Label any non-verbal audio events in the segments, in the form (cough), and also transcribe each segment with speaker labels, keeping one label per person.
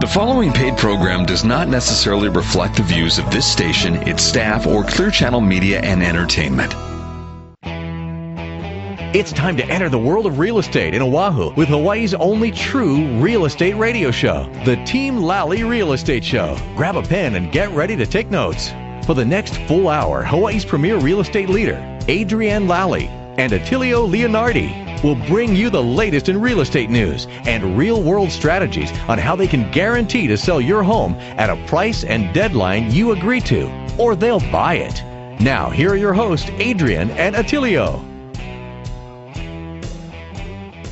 Speaker 1: The following paid program does not necessarily reflect the views of this station, its staff, or Clear Channel Media and Entertainment.
Speaker 2: It's time to enter the world of real estate in Oahu with Hawaii's only true real estate radio show, the Team Lally Real Estate Show. Grab a pen and get ready to take notes. For the next full hour, Hawaii's premier real estate leader, Adrienne Lally, and Attilio Leonardi will bring you the latest in real estate news and real world strategies on how they can guarantee to sell your home at a price and deadline you agree to, or they'll buy it. Now, here are your hosts, Adrienne and Attilio.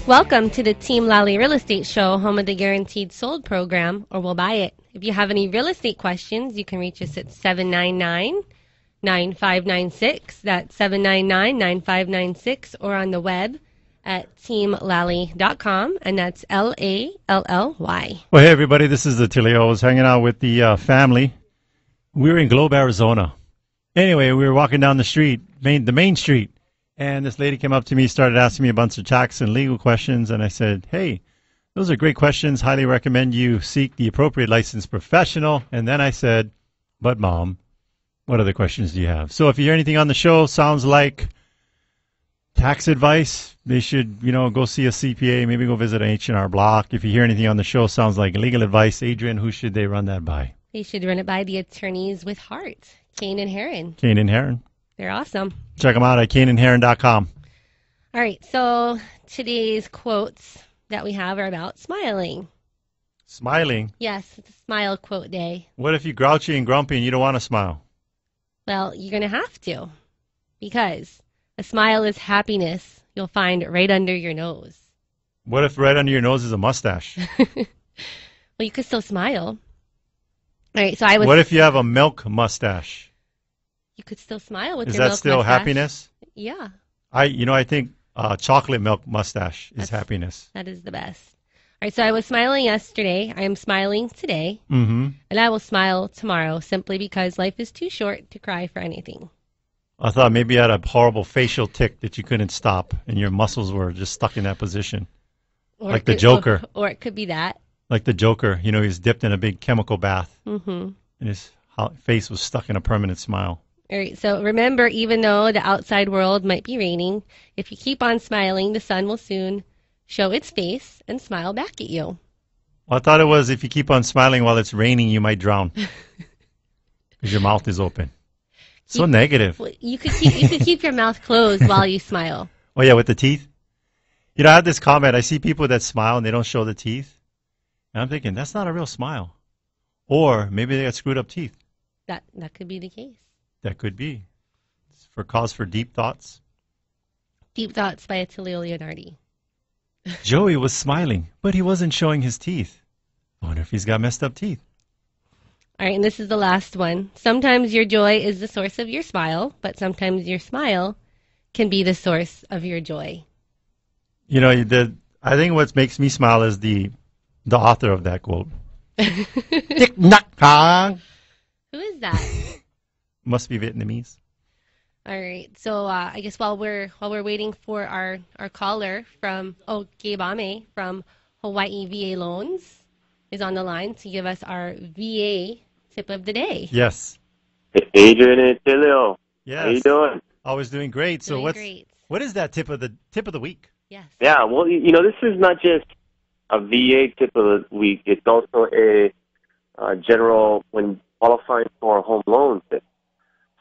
Speaker 3: Welcome to the Team Lally Real Estate Show, home of the Guaranteed Sold program, or we'll buy it. If you have any real estate questions, you can reach us at 799 9596. That's 799 9596, or on the web at teamlally.com, and that's L A L L Y.
Speaker 4: Well, hey, everybody, this is Attilio. I was hanging out with the uh, family. We were in Globe, Arizona. Anyway, we were walking down the street, main, the main street, and this lady came up to me, started asking me a bunch of tax and legal questions, and I said, hey, those are great questions. Highly recommend you seek the appropriate licensed professional. And then I said, but mom, what other questions do you have? So if you hear anything on the show sounds like tax advice, they should, you know, go see a CPA, maybe go visit an H&R Block. If you hear anything on the show sounds like legal advice, Adrienne, who should they run that by?
Speaker 3: They should run it by the attorneys with heart, Kane and Heron.
Speaker 4: Kane and Heron.
Speaker 3: They're awesome.
Speaker 4: Check them out at kaneandheron.com.
Speaker 3: All right, so today's quotes that we have are about smiling.
Speaker 4: Smiling?
Speaker 3: Yes, it's a smile quote day.
Speaker 4: What if you're grouchy and grumpy and you don't want to smile?
Speaker 3: Well, you're going to have to because a smile is happiness you'll find right under your nose.
Speaker 4: What if right under your nose is a mustache? (laughs)
Speaker 3: well, you could still smile. All right, so I was.
Speaker 4: What if you have a milk mustache?
Speaker 3: You could still smile with
Speaker 4: is
Speaker 3: your
Speaker 4: that still
Speaker 3: mustache.
Speaker 4: happiness?
Speaker 3: Yeah,
Speaker 4: I, you know, I think uh, chocolate milk mustache is
Speaker 3: That's-
Speaker 4: happiness.
Speaker 3: that is the best. All right, so I was smiling yesterday. I am smiling today,
Speaker 4: Mm-hmm.
Speaker 3: and I will smile tomorrow simply because life is too short to cry for anything.
Speaker 4: I thought maybe you had a horrible facial tick that you couldn't stop, and your muscles were just stuck in that position,
Speaker 3: Or
Speaker 4: Like
Speaker 3: it
Speaker 4: the Joker. (laughs)
Speaker 3: Or, it could be that.
Speaker 4: like the Joker. You know, he was dipped in a big chemical bath,
Speaker 3: Mm-hmm.
Speaker 4: and his face was stuck in a permanent smile.
Speaker 3: All right, so remember, even though the outside world might be raining, if you keep on smiling, the sun will soon show its face and smile back at you.
Speaker 4: Well, I thought it was if you keep on smiling while it's raining, you might drown (laughs) because your mouth is open. So negative.
Speaker 3: You could keep you could keep your mouth closed (laughs) while you smile.
Speaker 4: Oh yeah, with the teeth. You know, I have this comment. I see people that smile and they don't show the teeth, and I'm thinking that's not a real smile, or maybe they got screwed up teeth.
Speaker 3: That that could be the case.
Speaker 4: That could be. It's for cause for deep thoughts.
Speaker 3: Deep Thoughts by Attilio Leonardi. (laughs)
Speaker 4: Joey was smiling, but he wasn't showing his teeth. I wonder if he's got messed up teeth.
Speaker 3: All right, and this is the last one. Sometimes your joy is the source of your smile, but sometimes your smile can be the source of your joy.
Speaker 4: You know, the I think what makes me smile is the the author of that quote. (laughs) Nak kang.
Speaker 3: Who is that? (laughs)
Speaker 4: Must be Vietnamese.
Speaker 3: All right. So uh, I guess while we're while we're waiting for our our caller from oh Gabe Amey from Hawaii VA Loans is on the line to give us our VA tip of the day.
Speaker 4: Yes.
Speaker 5: Adrienne and Tilio,
Speaker 4: Yes.
Speaker 5: how you doing?
Speaker 4: Always doing great. So
Speaker 3: Doing
Speaker 4: what's
Speaker 3: great.
Speaker 4: what is that tip of the tip of the week?
Speaker 3: Yes.
Speaker 5: Yeah, well, you you know, this is not just a VA tip of the week. It's also a uh, general when qualifying for a home loan tip.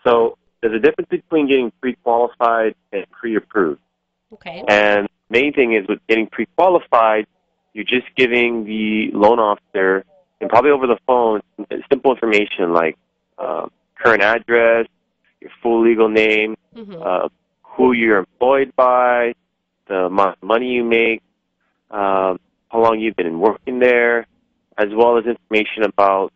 Speaker 5: So there's a difference between getting pre-qualified and pre-approved.
Speaker 3: Okay.
Speaker 5: And main thing is with getting pre-qualified, you're just giving the loan officer, and probably over the phone, simple information like uh, current address, your full legal name,
Speaker 3: hmm
Speaker 5: uh, who you're employed by, the amount of money you make, um, how long you've been working there, as well as information about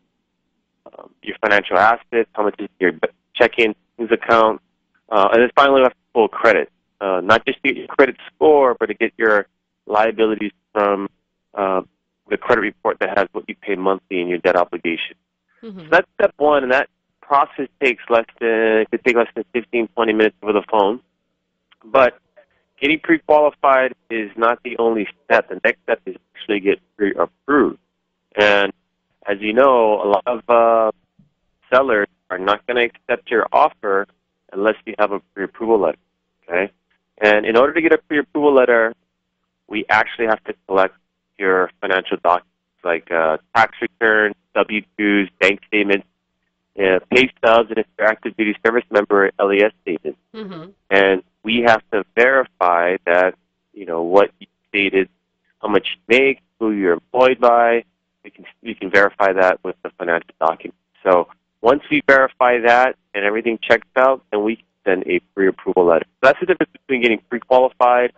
Speaker 5: um, your financial assets, how much is your checking account, uh, and then finally, we have full credit. Uh, not just to get your credit score, but to get your liabilities from uh, the credit report that has what you pay monthly and your debt obligation.
Speaker 3: hmm
Speaker 5: So that's step one, and that process takes less than it could take less than 15, 20 minutes over the phone. But getting pre-qualified is not the only step. The next step is actually get pre-approved. And as you know, a lot of uh, sellers are not going to accept your offer unless you have a pre-approval letter. Okay, and in order to get a pre-approval letter, we actually have to collect your financial documents like uh, tax returns, W-2s, bank statements, uh, pay stubs, and if you're active duty service member, LES statements.
Speaker 3: Mm-hmm.
Speaker 5: And we have to verify that you know what you stated, how much you make, who you're employed by. We can we can verify that with the financial document. So once we verify that and everything checks out, then we send a pre-approval letter. That's the difference between getting pre-qualified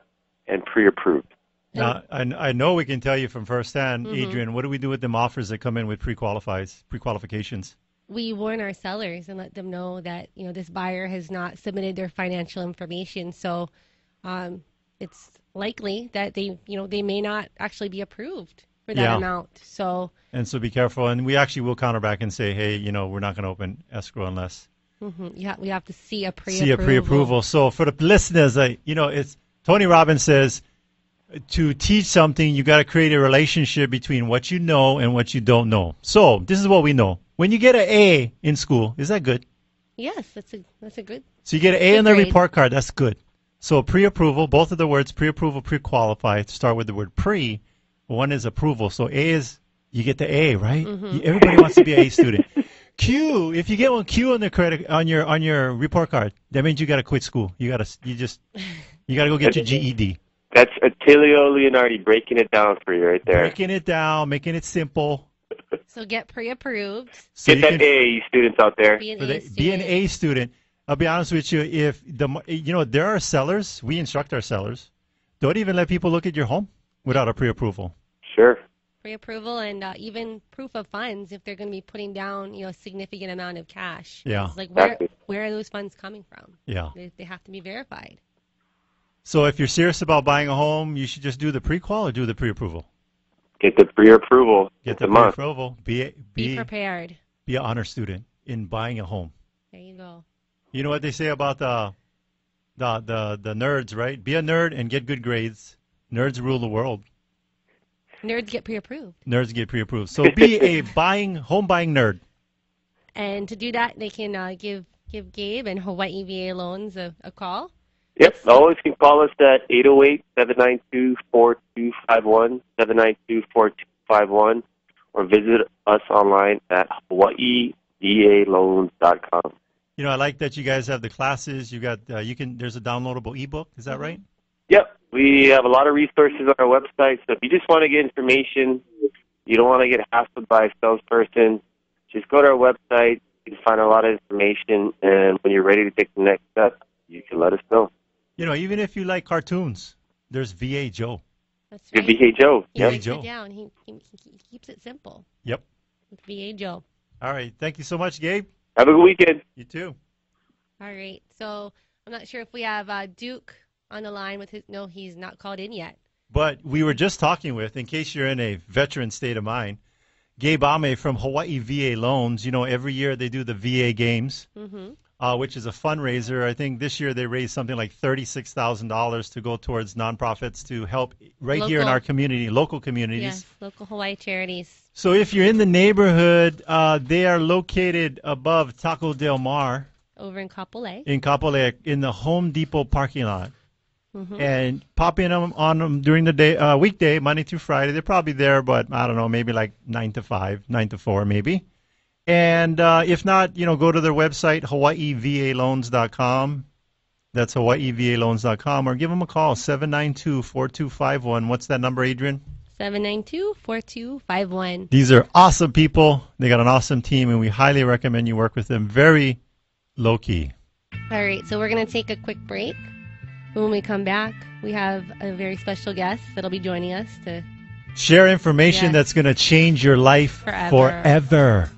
Speaker 5: and pre-approved.
Speaker 4: Now, I, I know we can tell you from firsthand,
Speaker 3: Mhm.
Speaker 4: Adrienne. What do we do with them offers that come in with pre-qualifies, pre-qualifications?
Speaker 3: we warn our sellers and let them know that you know this buyer has not submitted their financial information so um, it's likely that they you know they may not actually be approved for that
Speaker 4: Yeah.
Speaker 3: amount so
Speaker 4: And so be careful. And we actually will counter back and say, hey, you know, we're not going to open escrow unless
Speaker 3: mhm, you ha- we have to see a pre
Speaker 4: see a pre-approval. So for the listeners, uh, you know, it's Tony Robbins says to teach something, you got to create a relationship between what you know and what you don't know. So this is what we know. When you get an A in school, is that good?
Speaker 3: yes that's a that's a good
Speaker 4: So you get an A on the
Speaker 3: grade.
Speaker 4: report card. That's good. So pre-approval, both of the words pre-approval, pre-qualified start with the word pre. One is approval. So A is you get the A, right?
Speaker 3: Mm-hmm.
Speaker 4: Everybody wants to be an A student. Q, if you get one Q on the credit on your on your report card, that means you got to quit school. You got to you just you got to go get your GED.
Speaker 5: That's Attilio Leonardi breaking it down for you right there.
Speaker 4: Breaking it down, making it simple.
Speaker 3: so get pre-approved
Speaker 4: So
Speaker 5: Get that
Speaker 4: can-
Speaker 5: A, you students out there.
Speaker 3: be an, A
Speaker 4: the,
Speaker 3: student.
Speaker 4: be an A student. I'll be honest with you. If the you know there are sellers, we instruct our sellers. Don't even let people look at your home without a pre-approval.
Speaker 5: Sure.
Speaker 3: pre-approval and uh, even proof of funds if they're going to be putting down you know a significant amount of cash
Speaker 4: Yeah.
Speaker 3: It's like where
Speaker 5: Exactly.
Speaker 3: where are those funds coming from
Speaker 4: Yeah.
Speaker 3: they, they have to be verified
Speaker 4: So if you're serious about buying a home, you should just do the pre-qual or do the pre-approval.
Speaker 5: Get the pre-approval.
Speaker 4: Get
Speaker 5: It's
Speaker 4: the pre-approval. Be
Speaker 3: be
Speaker 4: be
Speaker 3: prepared
Speaker 4: be an honor student in buying a home.
Speaker 3: there you go
Speaker 4: You know what they say about the the the the nerds, right? Be a nerd and get good grades. Nerds rule the world.
Speaker 3: Nerds get pre-approved
Speaker 4: Nerds get pre-approved. So be a (laughs) buying home buying nerd.
Speaker 3: and to do that they can uh, give give gabe and hawaii va loans a, a call
Speaker 5: Yep. Always can call us at 808-792-4251, 792-4251, or visit us online at hawaiivaloans.com.
Speaker 4: You know, I like that you guys have the classes. You got uh, you can. There's a downloadable ebook. Is that right?
Speaker 5: Yep. We have a lot of resources on our website, so if you just want to get information, you don't want to get hassled by a salesperson, just go to our website. You can find a lot of information, and when you're ready to take the next step, you can let us know.
Speaker 4: You know, even if you like cartoons, there's VA Joe.
Speaker 3: that's
Speaker 5: Good
Speaker 3: right
Speaker 5: BK Joe.
Speaker 3: he
Speaker 4: Yeah,
Speaker 3: breaks
Speaker 4: Joe.
Speaker 3: it down he, he, he keeps it simple
Speaker 4: Yep.
Speaker 3: with va joe
Speaker 4: All right. Thank you so much, Gabe.
Speaker 5: Have a good weekend.
Speaker 4: You too.
Speaker 3: all right so i'm not sure if we have uh, duke on the line with his no he's not called in yet
Speaker 4: But we were just talking with, in case you're in a veteran state of mind, Gabe Amey from Hawaii VA Loans. You know, every year they do the VA games,
Speaker 3: mm-hmm.
Speaker 4: uh, which is a fundraiser. I think this year they raised something like thirty-six thousand dollars to go towards nonprofits to help right here in our community, local communities.
Speaker 3: yes local hawaii charities
Speaker 4: So if you're in the neighborhood, uh, they are located above Taco Del Mar
Speaker 3: over in kapolei
Speaker 4: in Kapolei in the Home Depot parking lot.
Speaker 3: Mhm.
Speaker 4: And pop in on, on them during the day, uh, weekday, Monday through Friday. They're probably there, but I don't know, maybe like nine to five, nine to four, maybe. And uh, if not, you know, go to their website, hawaiivaloans.com. That's hawaiivaloans.com, or give them a call, 792-4251. What's that number, Adrienne?
Speaker 3: 792-4251
Speaker 4: These are awesome people. They got an awesome team, and we highly recommend you work with them. Very low key.
Speaker 3: all right so we're going to take a quick break when we come back we have a very special guest that'll be joining us to
Speaker 4: Share information
Speaker 3: Yes.
Speaker 4: that's going to change your life
Speaker 3: Forever.
Speaker 4: forever.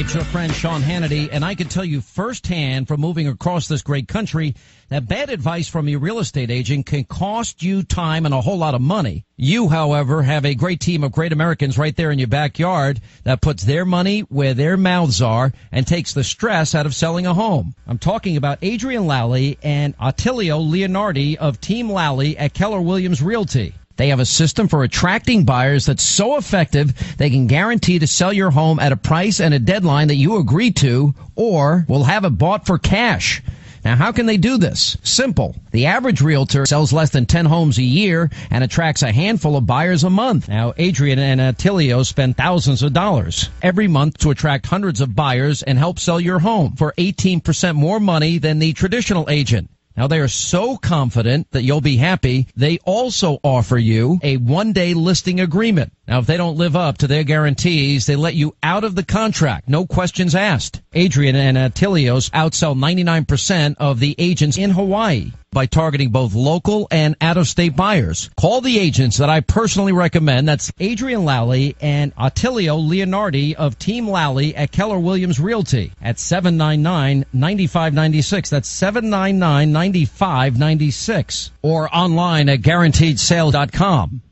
Speaker 6: It's your friend Sean Hannity, and I can tell you firsthand from moving across this great country that bad advice from your real estate agent can cost you time and a whole lot of money. You, however, have a great team of great Americans right there in your backyard that puts their money where their mouths are and takes the stress out of selling a home. I'm talking about Adrienne Lally and Attilio Leonardi of Team Lally at Keller Williams Realty. They have a system for attracting buyers that's so effective they can guarantee to sell your home at a price and a deadline that you agree to or will have it bought for cash. Now, how can they do this? Simple. The average realtor sells less than 10 homes a year and attracts a handful of buyers a month. Now, Adrienne and Attilio spend thousands of dollars every month to attract hundreds of buyers and help sell your home for 18% more money than the traditional agent. Now they are so confident that you'll be happy, they also offer you a one day listing agreement. Now if they don't live up to their guarantees, they let you out of the contract, no questions asked. Adrienne and Attilios outsell 99% of the agents in Hawaii by targeting both local and out-of-state buyers. Call the agents that I personally recommend. That's Adrienne Lally and Attilio Leonardi of Team Lally at Keller Williams Realty at 799-9596. That's 799-9596 or online at guaranteedsale.com.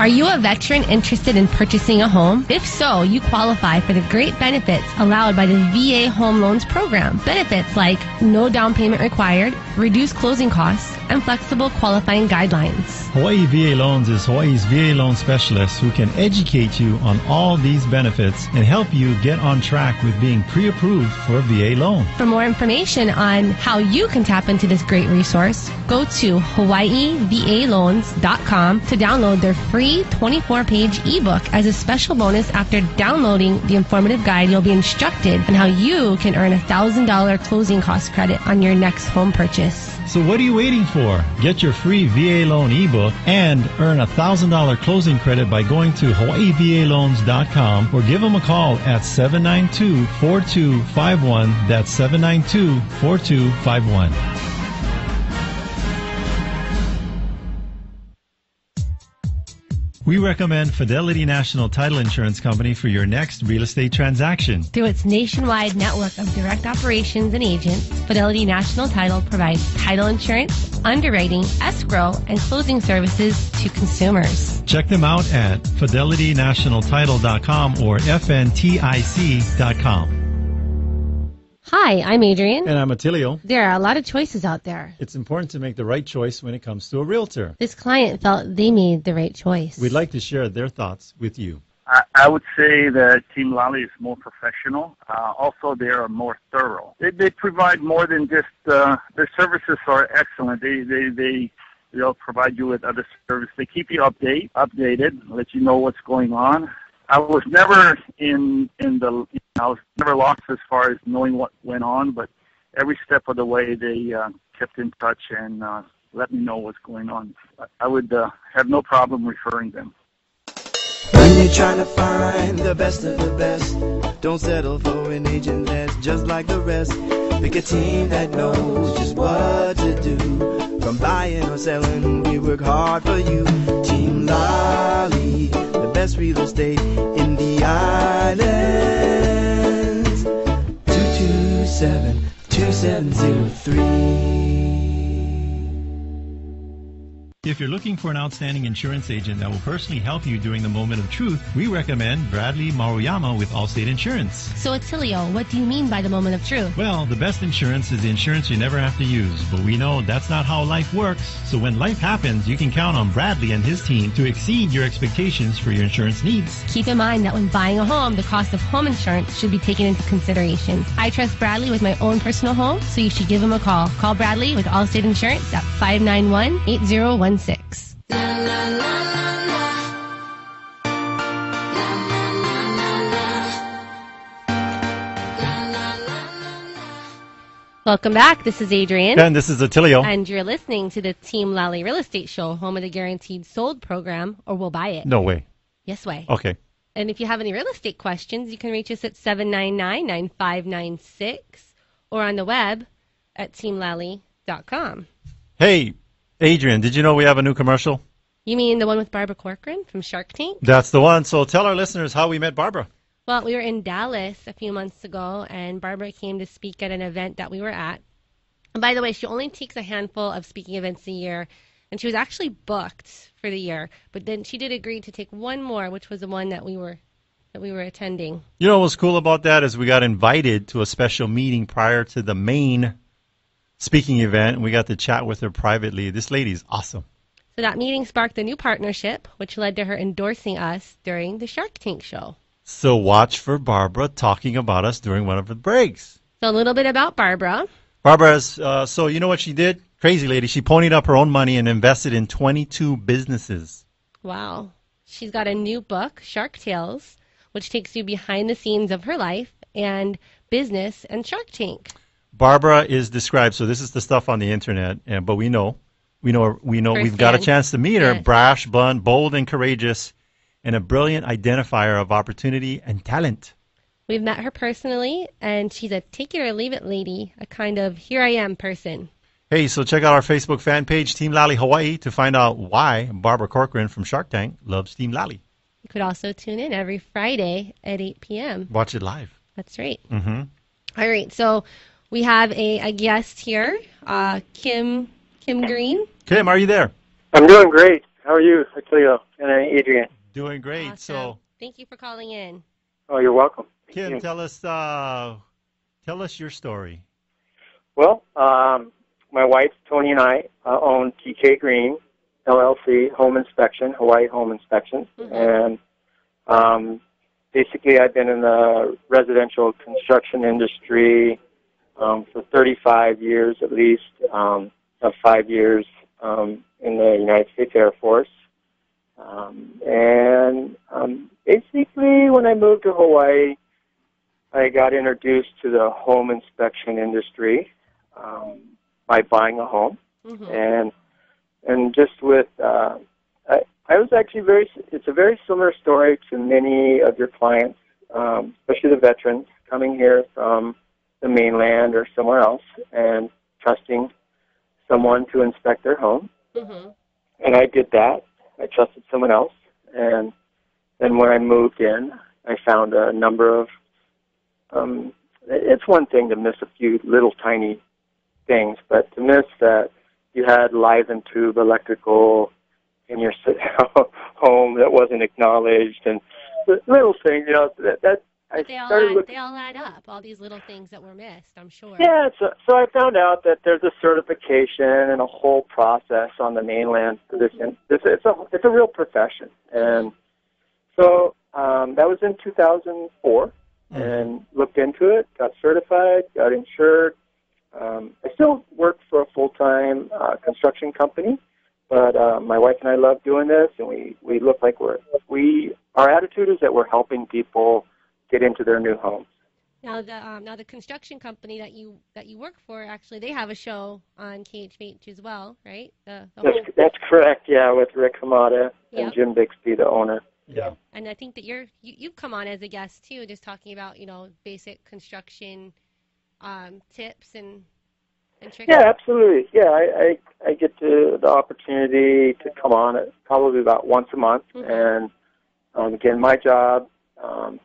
Speaker 3: Are you a veteran interested in purchasing a home? If so, you qualify for the great benefits allowed by the VA Home Loans Program. Benefits like no down payment required, reduced closing costs, and flexible qualifying guidelines.
Speaker 4: Hawaii VA Loans is Hawaii's VA loan specialist who can educate you on all these benefits and help you get on track with being pre-approved for a VA loan.
Speaker 3: For more information on how you can tap into this great resource, go to hawaiivaloans.com to download their free 24-page ebook. As a special bonus, after downloading the informative guide, you'll be instructed on how you can earn a $1,000 closing cost credit on your next home purchase.
Speaker 4: So what are you waiting for? Get your free VA loan ebook and earn a $1,000 closing credit by going to hawaiivaloans.com or give them a call at 792-4251. That's 792-4251. We recommend Fidelity National Title Insurance Company for your next real estate transaction.
Speaker 3: Through its nationwide network of direct operations and agents, Fidelity National Title provides title insurance, underwriting, escrow, and closing services to consumers.
Speaker 4: Check them out at fidelitynationaltitle.com or fntic.com.
Speaker 3: Hi, I'm Adrienne.
Speaker 4: And I'm Attilio.
Speaker 3: There are a lot of choices out there.
Speaker 4: It's important to make the right choice when it comes to a realtor.
Speaker 3: This client felt they made the right choice.
Speaker 4: We'd like to share their thoughts with you.
Speaker 7: I, I would say that Team Lally is more professional. Uh, also, they are more thorough. They, they provide more than just uh, their services are excellent. They they they they'll provide you with other services. They keep you update updated, let you know what's going on. I was never in in the I was never lost as far as knowing what went on, but every step of the way they uh, kept in touch and uh, let me know what's going on. I would uh, have no problem referring them.
Speaker 8: When you're trying to find the best of the best, don't settle for an agent that's just like the rest. Pick a team that knows just what to do. From buying or selling, we work hard for you. Team Lally, the best real estate in the islands. 227 2703.
Speaker 4: If you're looking for an outstanding insurance agent that will personally help you during the moment of truth, we recommend Bradley Maruyama with Allstate Insurance.
Speaker 3: So, Attilio, what do you mean by the moment of truth?
Speaker 4: Well, the best insurance is the insurance you never have to use, but we know that's not how life works. So when life happens, you can count on Bradley and his team to exceed your expectations for your insurance needs.
Speaker 3: Keep in mind that when buying a home, the cost of home insurance should be taken into consideration. I trust Bradley with my own personal home, so you should give him a call. Call Bradley with Allstate Insurance at 591 8016. Welcome back. This is Adrienne.
Speaker 4: And this is Attilio.
Speaker 3: And you're listening to the Team Lally Real Estate Show, home of the Guaranteed Sold program, or we'll buy it.
Speaker 4: No way.
Speaker 3: Yes, way.
Speaker 4: Okay.
Speaker 3: And if you have any real estate questions, you can reach us at 799 9596 or on the web at teamlally.com.
Speaker 4: Hey, Adrienne, did you know we have a new commercial?
Speaker 3: You mean the one with Barbara Corcoran from Shark Tank?
Speaker 4: That's the one. So tell our listeners how we met Barbara.
Speaker 3: Well, we were in Dallas a few months ago, and Barbara came to speak at an event that we were at. And by the way, she only takes a handful of speaking events a year, and she was actually booked for the year. But then she did agree to take one more, which was the one that we were that we were attending.
Speaker 4: You know what's cool about that is we got invited to a special meeting prior to the main speaking event, and we got to chat with her privately. This lady's awesome.
Speaker 3: So that meeting sparked a new partnership, which led to her endorsing us during the Shark Tank show.
Speaker 4: So watch for Barbara talking about us during one of the breaks.
Speaker 3: So a little bit about Barbara.
Speaker 4: Barbara's, uh, so you know what she did? Crazy lady. She ponied up her own money and invested in 22 businesses.
Speaker 3: Wow. She's got a new book, Shark Tales, which takes you behind the scenes of her life and business and Shark Tank.
Speaker 4: Barbara is described. So this is the stuff on the internet, and but we know, we know, we know, we've got a chance to meet her.
Speaker 3: Yes.
Speaker 4: Brash, blunt, bold, and courageous, and a brilliant identifier of opportunity and talent.
Speaker 3: We've met her personally, and she's a take it or leave it lady, a kind of here I am person.
Speaker 4: Hey, so check out our Facebook fan page, Team Lally Hawaii, to find out why Barbara Corcoran from Shark Tank loves Team Lally.
Speaker 3: You could also tune in every Friday at 8 p.m.
Speaker 4: Watch it live.
Speaker 3: That's right.
Speaker 4: Mm-hmm.
Speaker 3: All right, so we have a, a guest here, uh, Kim Kim Green.
Speaker 4: Kim, are you there?
Speaker 9: I'm doing great. How are you, Attilio and uh, Adrienne?
Speaker 4: Doing great. So,
Speaker 3: Thank you for calling in.
Speaker 9: Oh, you're welcome. Thank
Speaker 4: Kim,
Speaker 9: you.
Speaker 4: tell us, uh, tell us your story.
Speaker 9: Well, um, my wife Tony and I uh, own TK Green LLC Home Inspection, Hawaii Home Inspections,
Speaker 3: Mhm.
Speaker 9: and um, basically I've been in the residential construction industry um, for 35 years at least. Um, of five years um, in the United States Air Force. Um, and um, basically, when I moved to Hawaii, I got introduced to the home inspection industry um, by buying a home,
Speaker 3: hmm
Speaker 9: and and just with uh, I, I was actually very. It's a very similar story to many of your clients, um, especially the veterans coming here from the mainland or somewhere else, and trusting someone to inspect their home
Speaker 3: hmm
Speaker 9: and I did that. I trusted someone else, and then when I moved in, I found a number of. Um, it's one thing to miss a few little tiny things, but to miss that you had live and tube electrical in your s- (laughs) home that wasn't acknowledged, and little things, you know, that that I
Speaker 3: They all
Speaker 9: started
Speaker 3: add,
Speaker 9: looking.
Speaker 3: they all add up. All these little things that were missed. I'm sure.
Speaker 9: Yeah, so, so I found out that there's a certification and a whole process on the mainland for this. And it's, it's a it's a real profession, and so um, that was in 2004, and looked into it, got certified, got insured. Um, I still work for a full time uh, construction company, but uh, my wife and I love doing this, and we we look like we're we our attitude is that we're helping people get into their new homes.
Speaker 3: Now the um, now the construction company that you that you work for actually they have a show on KHVH as well, right? The, the
Speaker 9: That's,
Speaker 3: whole,
Speaker 9: that's correct. Yeah, with Rick Hamada and Jim Bixby, the owner.
Speaker 4: Yeah.
Speaker 3: and I think that you're you, you've come on as a guest too, just talking about you know basic construction um, tips and and tricks.
Speaker 9: Yeah, absolutely. Yeah, I, I I get to the opportunity to come on probably about once a month,
Speaker 3: Mhm.
Speaker 9: and um, again, my job um,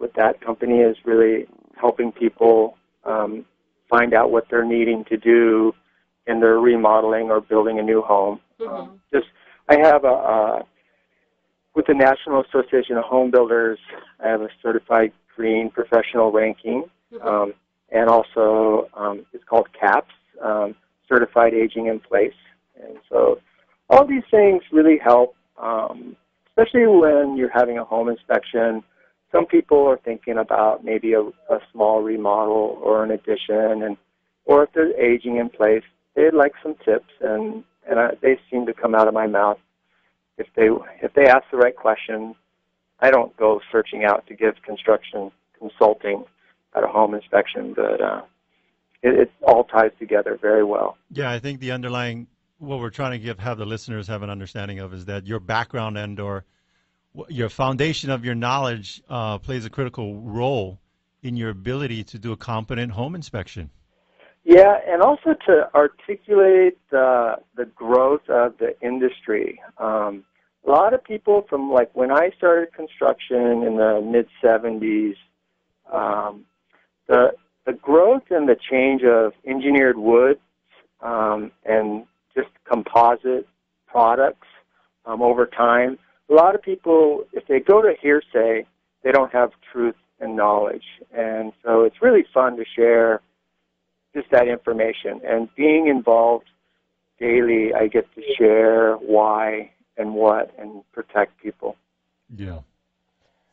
Speaker 9: with that company is really helping people um, find out what they're needing to do in their remodeling or building a new home.
Speaker 3: Mhm.
Speaker 9: Um, just I have a uh, with the National Association of Home Builders, I have a certified green professional ranking,
Speaker 3: Mhm.
Speaker 9: um, and also um, it's called CAPS, um, Certified Aging in Place. And so all these things really help, um, especially when you're having a home inspection. Some people are thinking about maybe a, a small remodel or an addition, and or if they're aging in place, they'd like some tips, and and I, they seem to come out of my mouth if they if they ask the right questions. I don't go searching out to give construction consulting at a home inspection, but uh, it, it all ties together very well.
Speaker 4: Yeah, I think the underlying what we're trying to give have the listeners have an understanding of is that your background and or your foundation of your knowledge uh, plays a critical role in your ability to do a competent home inspection.
Speaker 9: Yeah, and also to articulate the the growth of the industry. Um, a lot of people from like when I started construction in the mid '70s, um, the the growth and the change of engineered woods um, and just composite products um, over time. A lot of people, if they go to hearsay, they don't have truth and knowledge, and so it's really fun to share just that information. And being involved daily, I get to share why and what and protect people.
Speaker 4: Yeah.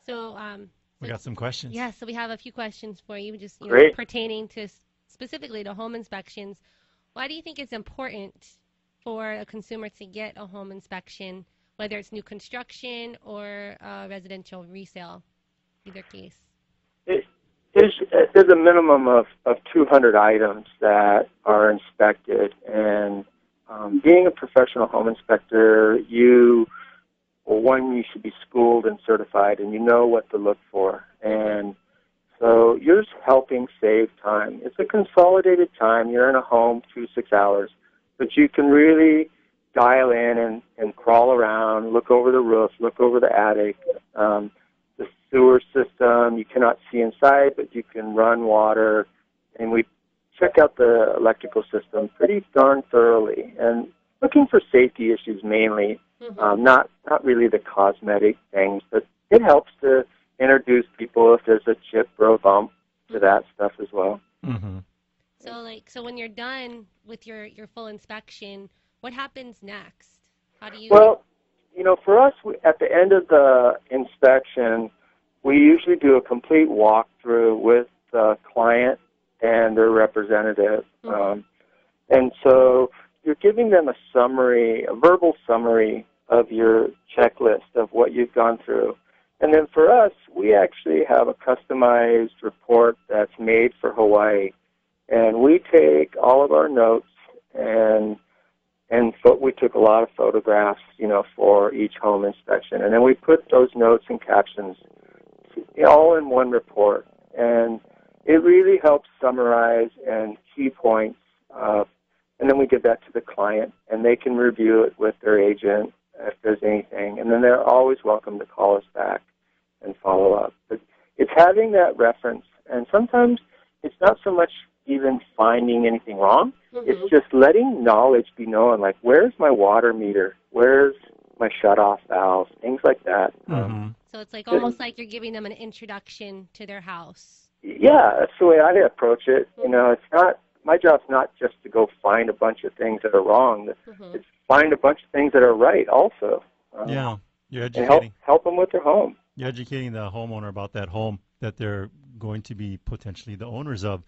Speaker 3: So, um,
Speaker 4: We got some questions.
Speaker 3: yeah, so we have a few questions for you, just you know, pertaining to specifically to home inspections. Why do you think it's important for a consumer to get a home inspection, whether it's new construction or uh, residential resale, either case?
Speaker 9: It, there's, there's a minimum of, of 200 items that are inspected, and um, being a professional home inspector, you, well, one, you should be schooled and certified, and you know what to look for. And so you're just helping save time. It's a consolidated time. You're in a home two, six hours, but you can really dial in and, and crawl around, look over the roof, look over the attic, um, the sewer system. You cannot see inside, but you can run water. And we check out the electrical system pretty darn thoroughly and looking for safety issues mainly, um, not not really the cosmetic things, but it helps to introduce people if there's a chip or a bump to that stuff as well.
Speaker 4: Mm-hmm.
Speaker 3: So, like, so when you're done with your your full inspection, what happens next? How do you?
Speaker 9: Well, you know, for us, we, at the end of the inspection, we usually do a complete walkthrough with the client and their representative. Um, and so you're giving them a summary, a verbal summary of your checklist of what you've gone through. And then for us, we actually have a customized report that's made for Hawaii. And we take all of our notes and and we took a lot of photographs, you know, for each home inspection, and then we put those notes and captions all in one report, and it really helps summarize and key points, uh, and then we give that to the client, and they can review it with their agent if there's anything, and then they're always welcome to call us back and follow up. But it's having that reference, and sometimes it's not so much even finding anything wrong. It's just letting knowledge be known, like where's my water meter, where's my shut-off valve, things like that.
Speaker 4: Mm-hmm.
Speaker 3: so it's like almost like you're giving them an introduction to their house.
Speaker 9: Yeah, that's the way I approach it. You know, it's not my job's not just to go find a bunch of things that are wrong.
Speaker 3: Mhm.
Speaker 9: It's find a bunch of things that are right also. Um,
Speaker 4: Yeah. You're
Speaker 9: and help
Speaker 4: educating.
Speaker 9: help them with their home.
Speaker 4: You're educating the homeowner about that home that they're going to be potentially the owners of.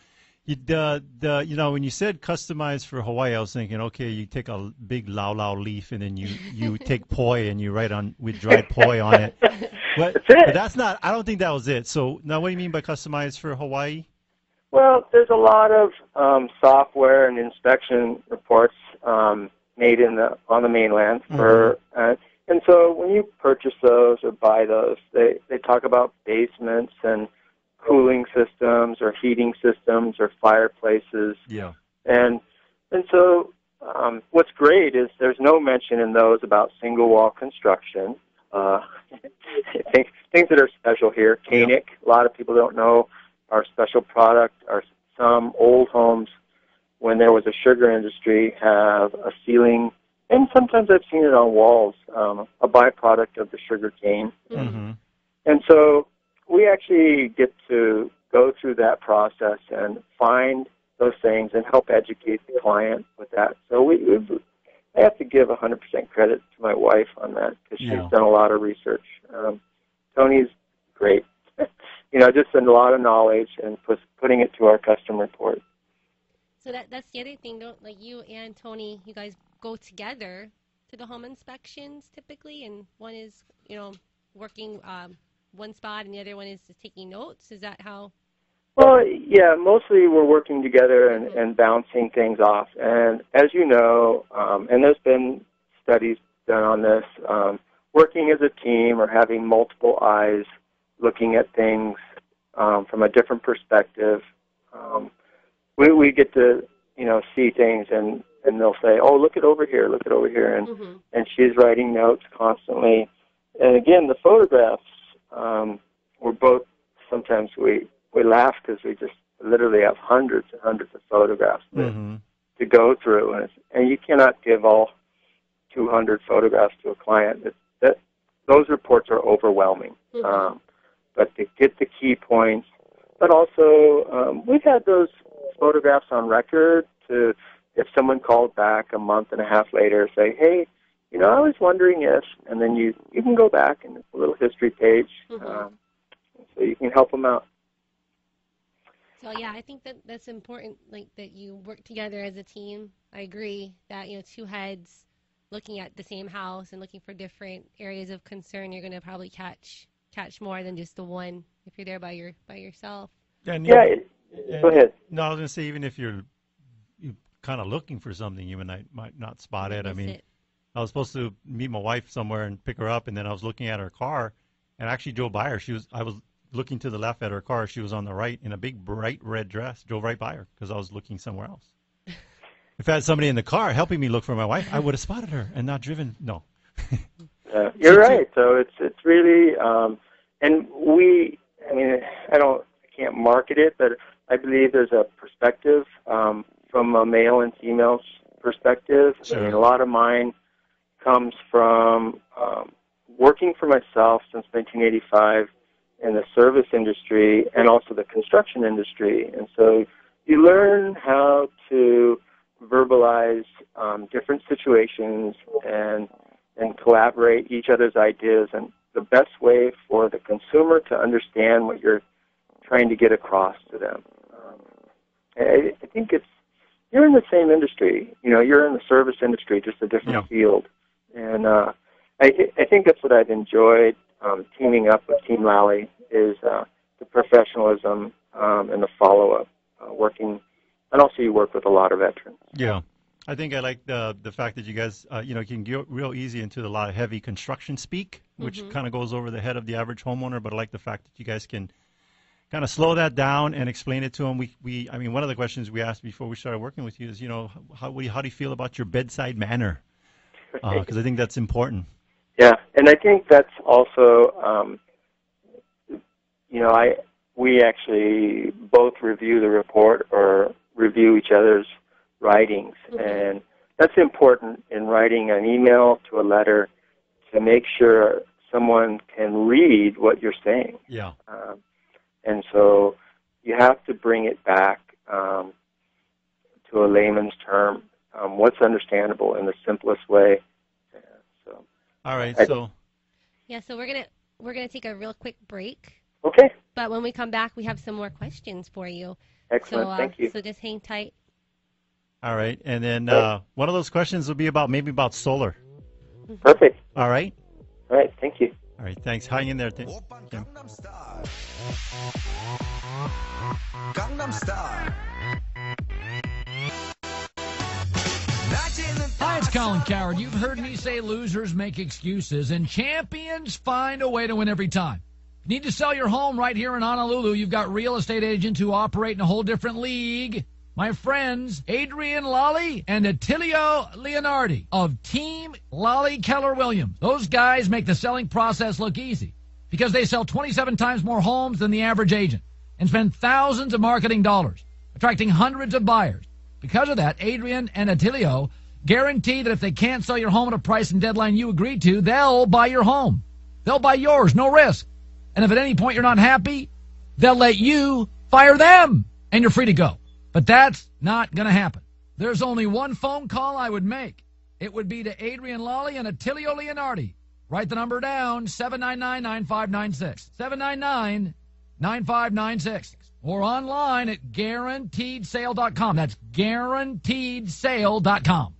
Speaker 4: You, the, the, you know, when you said customized for Hawaii, I was thinking, okay, you take a big lau lau leaf and then you, you (laughs) take poi and you write on with dried poi on it. But,
Speaker 9: That's it.
Speaker 4: but that's not. I don't think that was it. So now, what do you mean by customized for Hawaii?
Speaker 9: Well, there's a lot of um, software and inspection reports um, made in the on the mainland for, uh, and so when you purchase those or buy those, they they talk about basements and cooling systems or heating systems or fireplaces,
Speaker 4: Yeah.
Speaker 9: and and so um, what's great is there's no mention in those about single wall construction. Uh, (laughs) things, things that are special here. Canec, a lot of people don't know our special product. Our some old homes, when there was a sugar industry, have a ceiling, and sometimes I've seen it on walls, um, a byproduct of the sugar cane.
Speaker 4: Mm-hmm.
Speaker 9: And so we actually get to go through that process and find those things and help educate the client with that. So we, we've, I have to give 100% credit to my wife on that because
Speaker 4: Yeah.
Speaker 9: she's done a lot of research. Um, Tony's great. (laughs) you know, just a lot of knowledge and put, putting it to our customer report.
Speaker 3: So that that's the other thing, don't like you and Tony, you guys go together to the home inspections typically, and one is you know working um, one spot, and the other one is just taking notes. Is that how?
Speaker 9: Well, yeah, mostly we're working together and, and bouncing things off. And as you know, um, and there's been studies done on this, um, working as a team or having multiple eyes looking at things um, from a different perspective, um, we, we get to you know, see things and and they'll say, "Oh, look it over here, look it over here," and
Speaker 3: Mm-hmm.
Speaker 9: and she's writing notes constantly. And again, the photographs um, were both. Sometimes we we laugh because we just literally have hundreds and hundreds of photographs to,
Speaker 4: Mm-hmm.
Speaker 9: to go through, and it's, and you cannot give all 200 photographs to a client. It, that those reports are overwhelming.
Speaker 3: Mhm.
Speaker 9: Um, but to get the key points, but also um, we've had those photographs on record to if someone called back a month and a half later say, hey, you know, I was wondering if, and then you you can go back and a little history page,
Speaker 3: Mhm.
Speaker 9: um, so you can help them out.
Speaker 3: So yeah, I think that that's important, like that you work together as a team. I agree that you know two heads looking at the same house and looking for different areas of concern, you're going to probably catch catch more than just the one if you're there by your by yourself.
Speaker 4: And
Speaker 9: Yeah,
Speaker 4: even-
Speaker 9: it,
Speaker 4: and-
Speaker 9: go ahead.
Speaker 4: No, I was gonna say even if you're you kind of looking for something, you might might not spot it. I mean,
Speaker 3: it.
Speaker 4: I was supposed to meet my wife somewhere and pick her up, and then I was looking at her car, and I actually drove by her. She was I was looking to the left at her car. She was on the right in a big bright red dress. Drove right by her because I was looking somewhere else. (laughs) if I had somebody in the car helping me look for my wife, I would have spotted her and not driven. No. (laughs)
Speaker 9: Uh, you're right. So it's it's really, um, and we. I mean, I don't, I can't market it, but I believe there's a perspective um, from a male and female perspective. I mean, a lot of mine comes from um, working for myself since 1985 in the service industry and also the construction industry, and so you learn how to verbalize um, different situations and and collaborate each other's ideas and the best way for the consumer to understand what you're trying to get across to them. Um, I, I think it's you're in the same industry. You know, you're in the service industry, just a different
Speaker 4: Yeah.
Speaker 9: field. And uh, I, I think that's what I've enjoyed um, teaming up with Team Lally is uh, the professionalism um, and the follow-up, uh, working, and also you work with a lot of veterans.
Speaker 4: Yeah. I think I like the the fact that you guys, uh, you know, can get real easy into a lot of heavy construction speak, which
Speaker 3: Mhm.
Speaker 4: kind of goes over the head of the average homeowner. But I like the fact that you guys can kind of slow that down and explain it to them. We, we, I mean, one of the questions we asked before we started working with you is, you know, how do you, how do you feel about your bedside manner? (laughs) Because I think that's important.
Speaker 9: Yeah, and I think that's also, um, you know, I we actually both review the report or review each other's writings,
Speaker 3: Mhm.
Speaker 9: and that's important in writing an email to a letter to make sure someone can read what you're saying.
Speaker 4: Yeah.
Speaker 9: Um, and so you have to bring it back um, to a layman's term, um, what's understandable in the simplest way. Yeah, so.
Speaker 4: All right.
Speaker 9: I-
Speaker 4: So
Speaker 3: Yeah, so we're gonna we're gonna take a real quick break,
Speaker 9: Okay,
Speaker 3: but when we come back, we have some more questions for you.
Speaker 9: excellent.
Speaker 3: So uh,
Speaker 9: Thank you.
Speaker 3: so just hang tight.
Speaker 4: all right, and then uh, one of those questions will be about maybe about solar.
Speaker 9: Perfect.
Speaker 4: All right.
Speaker 9: All right, thank you.
Speaker 4: All right. Thanks. Hang in there. Tim. Tim.
Speaker 10: Gangnam Style. Gangnam Style.
Speaker 11: Colin Cowherd. You've heard me say losers make excuses and champions find a way to win every time. Need to sell your home right here in Honolulu? You've got real estate agents who operate in a whole different league. My friends, Adrienne Lally and Attilio Leonardi of Team Lally Keller Williams. Those guys make the selling process look easy because they sell 27 times more homes than the average agent and spend thousands of marketing dollars, attracting hundreds of buyers. Because of that, Adrienne and Attilio guarantee that if they can't sell your home at a price and deadline you agreed to, they'll buy your home. They'll buy yours, no risk. And if at any point you're not happy, they'll let you fire them and you're free to go. But that's not going to happen. There's only one phone call I would make. It would be to Adrienne Lally and Attilio Leonardi. Write the number down 799 9596. 799 9596. Or online at guaranteedsale.com. That's guaranteedsale.com.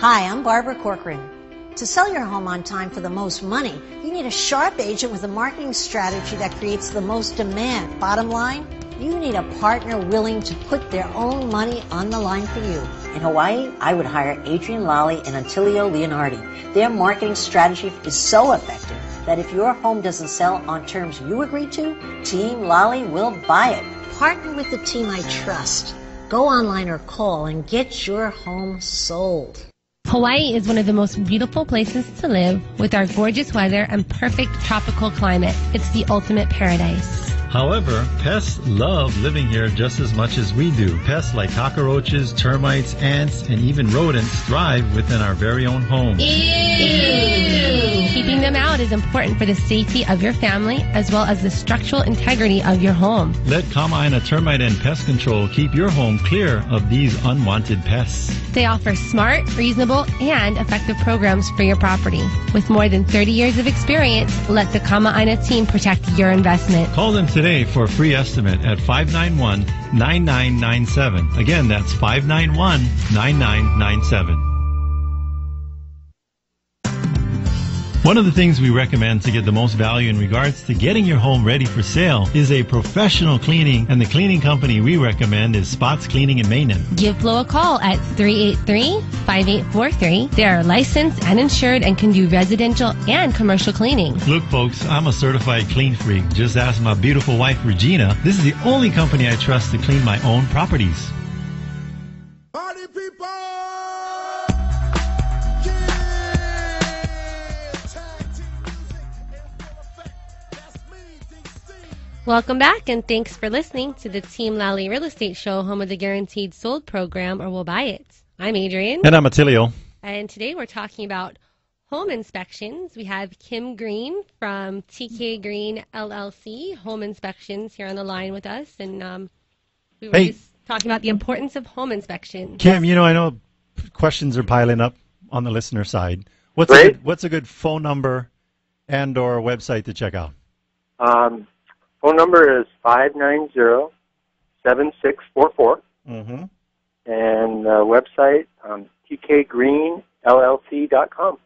Speaker 12: Hi, I'm Barbara Corcoran. To sell your home on time for the most money, you need a sharp agent with a marketing strategy that creates the most demand. Bottom line, you need a partner willing to put their own money on the line for you.
Speaker 13: In Hawaii, I would hire Adrienne Lally and Attilio Leonardi. Their marketing strategy is so effective that if your home doesn't sell on terms you agree to, Team Lally will buy it.
Speaker 12: Partner with the team I trust. Go online or call and get your home sold.
Speaker 3: Hawaii is one of the most beautiful places to live with our gorgeous weather and perfect tropical climate. It's the ultimate paradise.
Speaker 4: However, pests love living here just as much as we do. Pests like cockroaches, termites, ants, and even rodents thrive within our very own homes.
Speaker 3: Keeping them out is important for the safety of your family as well as the structural integrity of your home.
Speaker 4: Let Kama'aina Termite and Pest Control keep your home clear of these unwanted pests.
Speaker 3: They offer smart, reasonable, and effective programs for your property. With more than 30 years of experience, let the Kama'aina team protect your investment.
Speaker 4: Call them today for a free estimate at 591 9997. Again, that's 591 9997. One of the things we recommend to get the most value in regards to getting your home ready for sale is a professional cleaning, and the cleaning company we recommend is Spots Cleaning and Maintenance.
Speaker 3: Give Flo a call at 383-5843. They are licensed and insured and can do residential and commercial cleaning.
Speaker 4: Look, folks, I'm a certified clean freak. Just ask my beautiful wife, Regina. This is the only company I trust to clean my own properties.
Speaker 3: Welcome back and thanks for listening to the Team Lally Real Estate Show, home of the Guaranteed Sold program, or We'll Buy It. I'm Adrienne.
Speaker 4: And I'm Attilio.
Speaker 3: And today we're talking about home inspections. We have Kim Green from TK Green LLC Home Inspections here on the line with us. And um, we were
Speaker 4: Hey.
Speaker 3: just talking about the importance of home inspections.
Speaker 4: Kim, you know, I know questions are piling up on the listener side. What's a good, what's a good phone number and or website to check out?
Speaker 9: Um, phone number is five nine zero seven six four four,
Speaker 4: Mm-hmm.
Speaker 9: and uh, website um, tkgreenllc.com.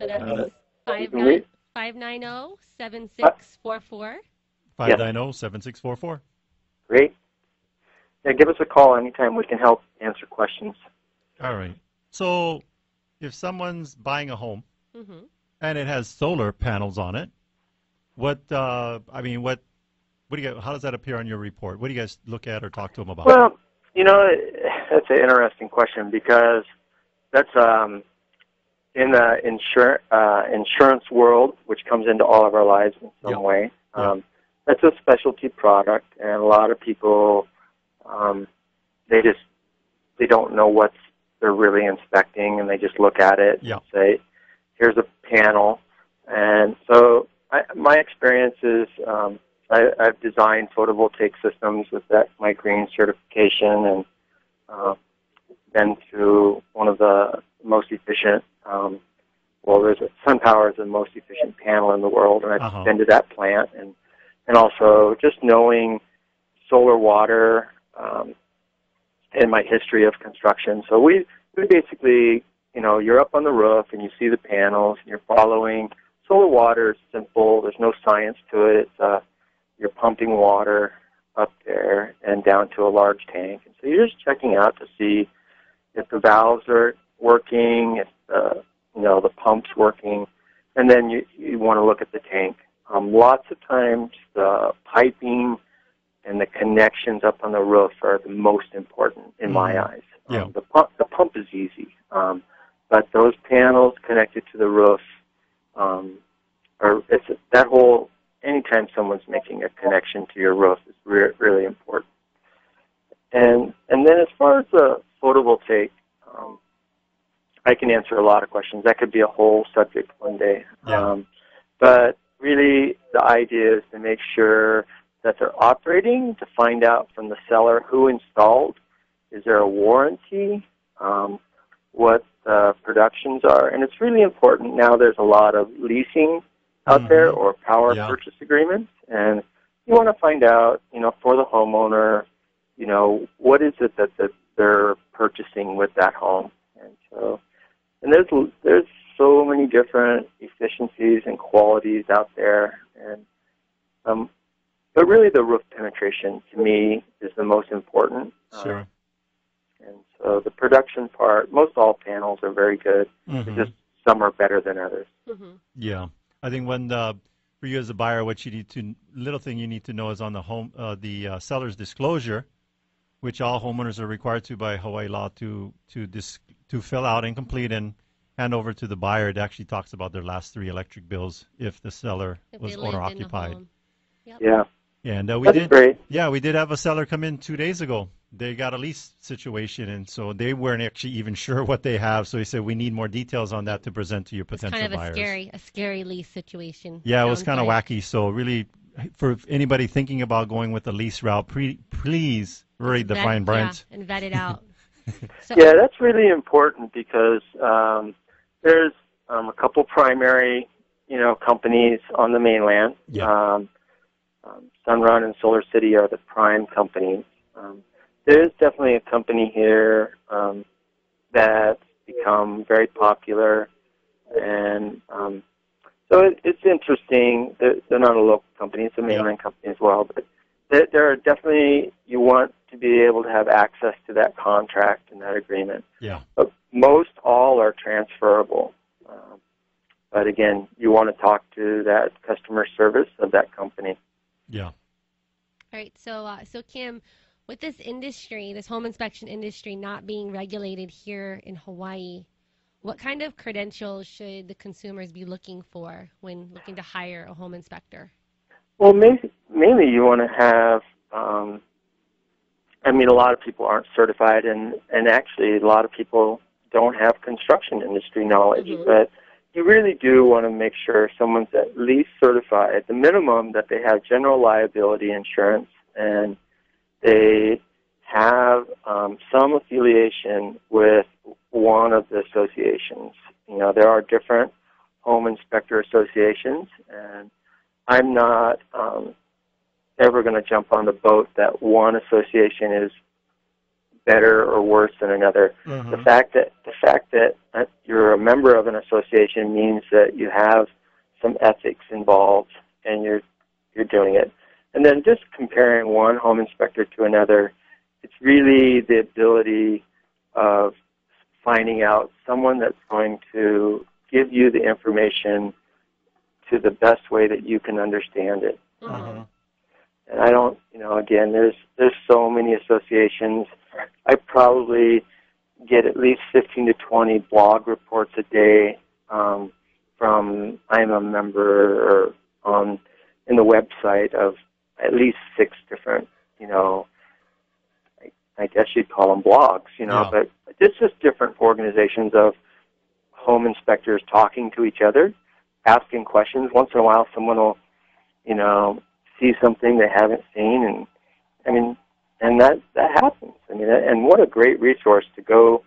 Speaker 3: So that
Speaker 9: Uh,
Speaker 3: is five
Speaker 9: can
Speaker 3: nine
Speaker 9: we-
Speaker 3: five nine zero seven six four four.
Speaker 4: 590-7644.
Speaker 9: Great. Yeah, give us a call anytime. We can help answer questions.
Speaker 4: All right. So if someone's buying a home
Speaker 3: Mm-hmm.
Speaker 4: and it has solar panels on it, what uh, I mean, what what do you how does that appear on your report? What do you guys look at or talk to them about?
Speaker 9: Well, you know, that's an interesting question because that's um, in the insur- uh, insurance world, which comes into all of our lives in some
Speaker 4: Yeah.
Speaker 9: way. Um, that's a specialty product, and a lot of people um, they just they don't know what they're really inspecting, and they just look at it
Speaker 4: Yeah.
Speaker 9: and say, "Here's a panel." And so, I, my experience is um, I, I've designed photovoltaic systems with that my green certification, and uh, been through one of the most efficient. Um, well, there's a, SunPower is the most efficient panel in the world, and I've
Speaker 4: Uh-huh.
Speaker 9: been to that plant, and and also just knowing solar water um, and my history of construction. So we we basically, you know, you're up on the roof and you see the panels, and you're following solar water is simple. There's no science to it. It's uh, you're pumping water up there and down to a large tank, and so you're just checking out to see if the valves are working, if the you know the pump's working, and then you you want to look at the tank. Um, lots of times the piping and the connections up on the roof are the most important in my
Speaker 4: Mhm.
Speaker 9: eyes.
Speaker 4: Yeah.
Speaker 9: Um, the pump the pump is easy, um, but those panels connected to the roof um, are it's that whole. Anytime someone's making a connection to your roof is re- really important. And and then as far as the photovoltaic, um, I can answer a lot of questions. That could be a whole subject one day.
Speaker 4: Yeah.
Speaker 9: Um, but really, the idea is to make sure that they're operating, to find out from the seller who installed, is there a warranty, um, what the productions are, and it's really important. Now there's a lot of leasing out
Speaker 4: Mhm.
Speaker 9: there or power
Speaker 4: Yeah.
Speaker 9: purchase agreements, and you want to find out, you know, for the homeowner, you know, what is it that, that they're purchasing with that home, and so, and there's there's so many different efficiencies and qualities out there, and um, but really the roof penetration to me is the most important. Uh,
Speaker 4: Sure.
Speaker 9: And so the production part, most all panels are very good.
Speaker 4: Mhm.
Speaker 9: It's just some are better than others.
Speaker 3: Mm-hmm.
Speaker 4: Yeah, I think when uh, for you as a buyer, what you need to little thing you need to know is on the home uh, the uh, seller's disclosure which all homeowners are required to by Hawaii law to to dis, to fill out and complete and hand over to the buyer. It actually talks about their last three electric bills if the seller
Speaker 3: If
Speaker 4: was
Speaker 3: they lived in the
Speaker 4: owner occupied.
Speaker 3: home. Yep.
Speaker 9: Yeah.
Speaker 4: And uh, we
Speaker 9: That's
Speaker 4: did,
Speaker 9: great.
Speaker 4: yeah, we did have a seller come in two days ago. They got a lease situation, and so they weren't actually even (laughs) sure what they have. So he said, "We need more details on that to present to your
Speaker 3: It's
Speaker 4: potential
Speaker 3: kind of a scary, a scary lease situation.
Speaker 4: Yeah, it was
Speaker 3: sounds
Speaker 4: kind of wacky. So really, for anybody thinking about going with the lease route, pre- please read the
Speaker 3: Vet-
Speaker 4: fine print.
Speaker 3: Yeah, and vet it out. (laughs) So,
Speaker 9: Yeah, that's really important because um, there's um, a couple primary, you know, companies on the mainland.
Speaker 4: Yeah.
Speaker 9: Um, um, Sunrun and Solar City are the prime companies. Um, there is definitely a company here um, that's become very popular, and um, so it, it's interesting. They're, they're not a local company; it's a mainland company as well. But there, there are definitely you want to be able to have access to that contract and that agreement.
Speaker 4: Yeah.
Speaker 9: But most all are transferable. Um, but again, you want to talk to that customer service of that company.
Speaker 4: Yeah.
Speaker 3: All right. So, uh, so Kim, with this industry, this home inspection industry not being regulated here in Hawaii, what kind of credentials should the consumers be looking for when looking to hire a home inspector?
Speaker 9: Well, mainly, mainly you want to have. Um, I mean, a lot of people aren't certified, and and actually, a lot of people don't have construction industry knowledge.
Speaker 3: Mhm.
Speaker 9: But you really do want to make sure someone's at least certified. At the minimum, that they have general liability insurance and they have um, some affiliation with one of the associations. You know, there are different home inspector associations, and I'm not um, ever going to jump on the boat that one association is better or worse than another. The fact that the fact that uh, you're a member of an association means that you have some ethics involved, and you're you're doing it. And then just comparing one home inspector to another, it's really the ability of finding out someone that's going to give you the information to the best way that you can understand it.
Speaker 4: Uh-huh.
Speaker 9: And I don't, you know, again, there's there's so many associations. I probably get at least 15 to 20 blog reports a day um, from I'm a member or on in the website of at least six different, you know, I, I guess you'd call them blogs, you know,
Speaker 4: Yeah.
Speaker 9: but it's just different organizations of home inspectors talking to each other, asking questions. Once in a while, someone will, you know, see something they haven't seen, and I mean, and that that happens. I mean, and what a great resource to go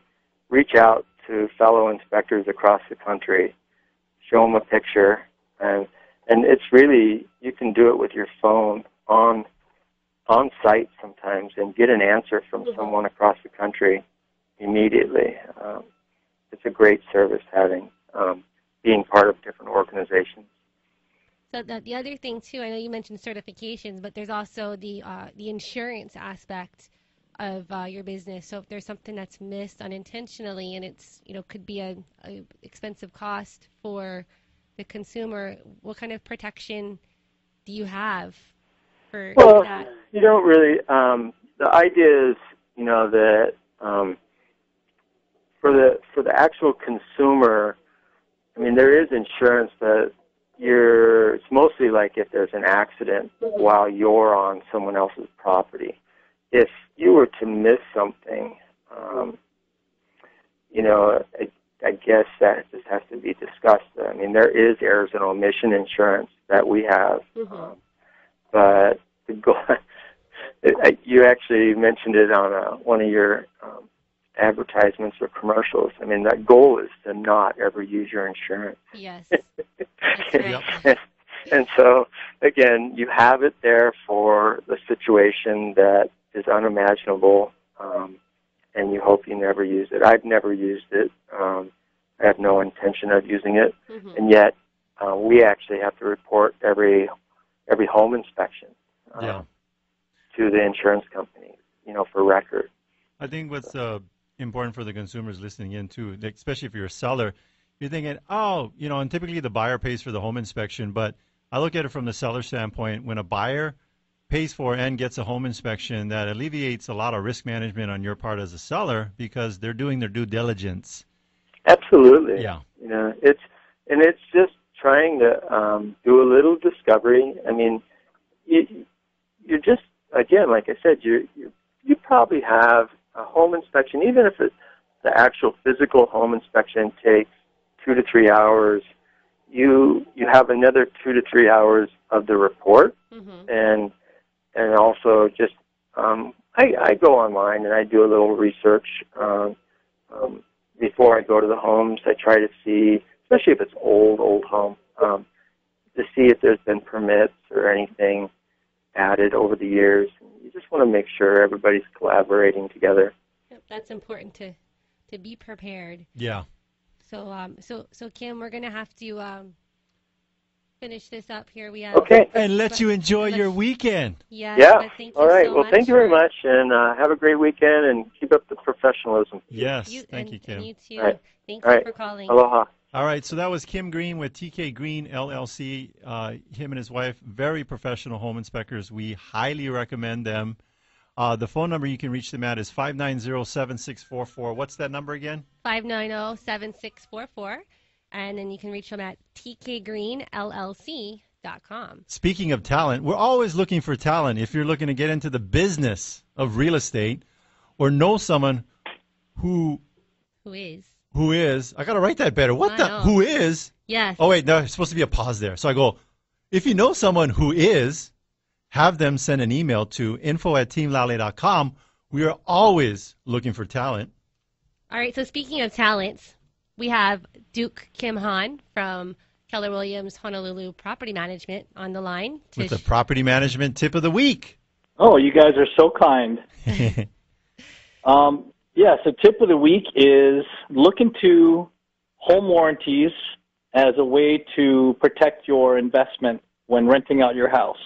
Speaker 9: reach out to fellow inspectors across the country, show them a picture, and and it's really you can do it with your phone on on site sometimes and get an answer from someone across the country immediately. Um, it's a great service having um, being part of different organizations.
Speaker 3: So the, the other thing too, I know you mentioned certifications, but there's also the uh, the insurance aspect of uh, your business. So if there's something that's missed unintentionally, and it's you know could be a, a expensive cost for the consumer, what kind of protection do you have for
Speaker 9: Well,
Speaker 3: that?
Speaker 9: you don't really. Um, the idea is, you know, that um, for the for the actual consumer, I mean, there is insurance, but you're. It's mostly like if there's an accident while you're on someone else's property. If you were to miss something, um, you know, I, I guess that just has to be discussed. I mean, there is errors and omission insurance that we have, um, but the goal. (laughs) I- you actually mentioned it on uh one of your um, advertisements or commercials. I mean, that goal is to not ever use your insurance.
Speaker 3: Yes. (laughs)
Speaker 9: and, and so, again, you have it there for the situation that is unimaginable, um, and you hope you never use it. I've never used it. Um, I have no intention of using it,
Speaker 3: Mhm.
Speaker 9: and yet uh, we actually have to report every every home inspection uh,
Speaker 4: Yeah.
Speaker 9: to the insurance company, you know, for record.
Speaker 4: I think what's uh, important for the consumers listening in too, especially if you're a seller, you're thinking, oh, you know, and typically the buyer pays for the home inspection, but I look at it from the seller standpoint. When a buyer pays for and gets a home inspection, that alleviates a lot of risk management on your part as a seller because they're doing their due diligence.
Speaker 9: Absolutely.
Speaker 4: Yeah.
Speaker 9: You know, it's and it's just trying to um, do a little discovery. I mean, you, you're just again, like I said, you you you probably have a home inspection, even if it, the actual physical home inspection takes two to three hours. You you have another two to three hours of the report, and and also just um, I, I go online and I do a little research um, um, before I go to the homes. I try to see, especially if it's old old home, um, to see if there's been permits or anything added over the years. You just want to make sure everybody's collaborating together.
Speaker 3: Yep, That's important to to be prepared.
Speaker 4: Yeah.
Speaker 3: So um so so Kim, we're gonna have to um finish this up here. We have
Speaker 9: Okay.
Speaker 4: And let you enjoy your weekend.
Speaker 3: Yeah.
Speaker 9: yeah.
Speaker 3: thank you
Speaker 9: All right.
Speaker 3: so
Speaker 9: well,
Speaker 3: much
Speaker 9: thank you very much, and uh, have a great weekend, and keep up the professionalism.
Speaker 4: Yes.
Speaker 3: You,
Speaker 4: Thank
Speaker 3: and,
Speaker 4: you, Kim.
Speaker 3: And you too.
Speaker 9: All right.
Speaker 3: Thank
Speaker 9: All
Speaker 3: you
Speaker 9: right.
Speaker 3: for calling.
Speaker 9: Aloha.
Speaker 4: All right, so that was Kim Green with TK Green LLC. Uh, him and his wife, very professional home inspectors. We highly recommend them. Uh, the phone number you can reach them at is 590-7644. What's that number again?
Speaker 3: 590-7644. And then you can reach them at tkgreenllc.com.
Speaker 4: Speaking of talent, we're always looking for talent. If you're looking to get into the business of real estate or know someone who
Speaker 3: Who is?
Speaker 4: Who is, I got to write that better. What
Speaker 3: I
Speaker 4: the
Speaker 3: know.
Speaker 4: who is?
Speaker 3: Yes.
Speaker 4: Oh wait, no, there's supposed to be a pause there. So I go, if you know someone who is, have them send an email to info at teamlally.com. We are always looking for talent.
Speaker 3: All right. So speaking of talents, we have Duke Kimhan from Keller Williams Honolulu Property Management on the line. To
Speaker 4: with the property management tip of the week.
Speaker 14: Oh, you guys are so kind. (laughs) Um, yeah, so tip of the week is look into home warranties as a way to protect your investment when renting out your house.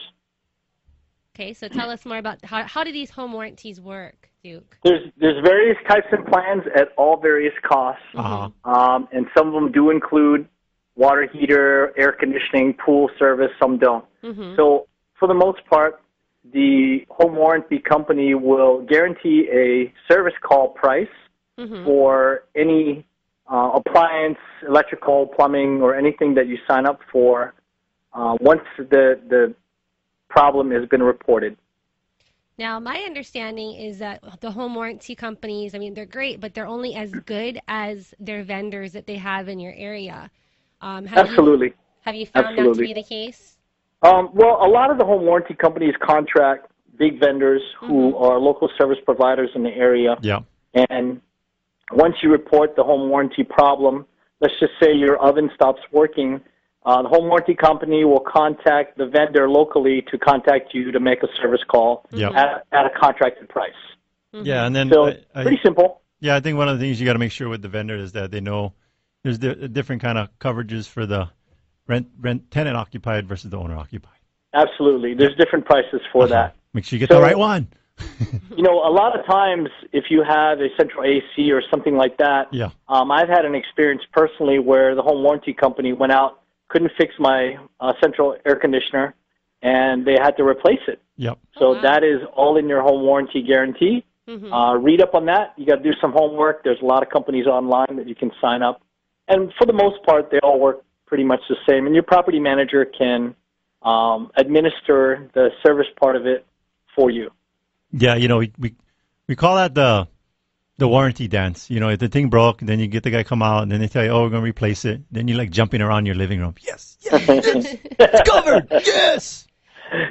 Speaker 3: okay. So tell us more about how how do these home warranties work, Duke?
Speaker 14: There's there's various types of plans at all various costs,
Speaker 4: Uh-huh.
Speaker 14: um, and some of them do include water heater, air conditioning, pool service. Some don't.
Speaker 3: Mm-hmm.
Speaker 14: So for the most part, the home warranty company will guarantee a service call price
Speaker 3: Mm-hmm.
Speaker 14: for any uh, appliance, electrical, plumbing, or anything that you sign up for uh, once the the problem has been reported.
Speaker 3: Now, my understanding is that the home warranty companies, I mean, they're great, but they're only as good as their vendors that they have in your area. Um, have
Speaker 14: Absolutely.
Speaker 3: You, have you found that to be the case?
Speaker 14: Um, well, a lot of the home warranty companies contract big vendors who are local service providers in the area.
Speaker 4: Yeah.
Speaker 14: And once you report the home warranty problem, let's just say your oven stops working, uh, the home warranty company will contact the vendor locally to contact you to make a service call
Speaker 4: Yep.
Speaker 14: at, at a contracted price.
Speaker 4: Yeah, and then
Speaker 14: So,
Speaker 4: I- I-
Speaker 14: pretty simple.
Speaker 4: Yeah, I think one of the things you got to make sure with the vendor is that they know there's di- different kind of coverages for the rent rent tenant occupied versus the owner occupied.
Speaker 14: Absolutely. There's different prices for that.
Speaker 4: Make sure you get
Speaker 14: So-
Speaker 4: the right one. (laughs)
Speaker 14: You know, a lot of times if you have a central AC or something like that,
Speaker 4: Yeah.
Speaker 14: Um, I've had an experience personally where the home warranty company went out, couldn't fix my uh, central air conditioner, and they had to replace it.
Speaker 4: Yep.
Speaker 14: So that is all in your home warranty guarantee.
Speaker 3: Mm-hmm.
Speaker 14: Uh, read up on that. You got to do some homework. There's a lot of companies online that you can sign up, and for the most part, they all work pretty much the same. And your property manager can um, administer the service part of it for you.
Speaker 4: Yeah, you know, we, we we call that the the warranty dance. You know, if the thing broke, then you get the guy come out, and then they tell you, "Oh, we're gonna replace it." Then you're like jumping around your living room. Yes, Yes. (laughs) it's covered. Yes. (laughs)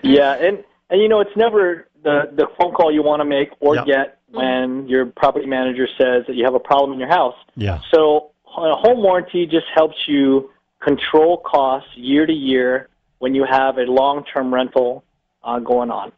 Speaker 14: Yeah, and and you know it's never the the phone call you want to make or
Speaker 4: Yeah.
Speaker 14: get when your property manager says that you have a problem in your house.
Speaker 4: Yeah.
Speaker 14: So a home warranty just helps you control costs year to year when you have a long term rental uh, going on.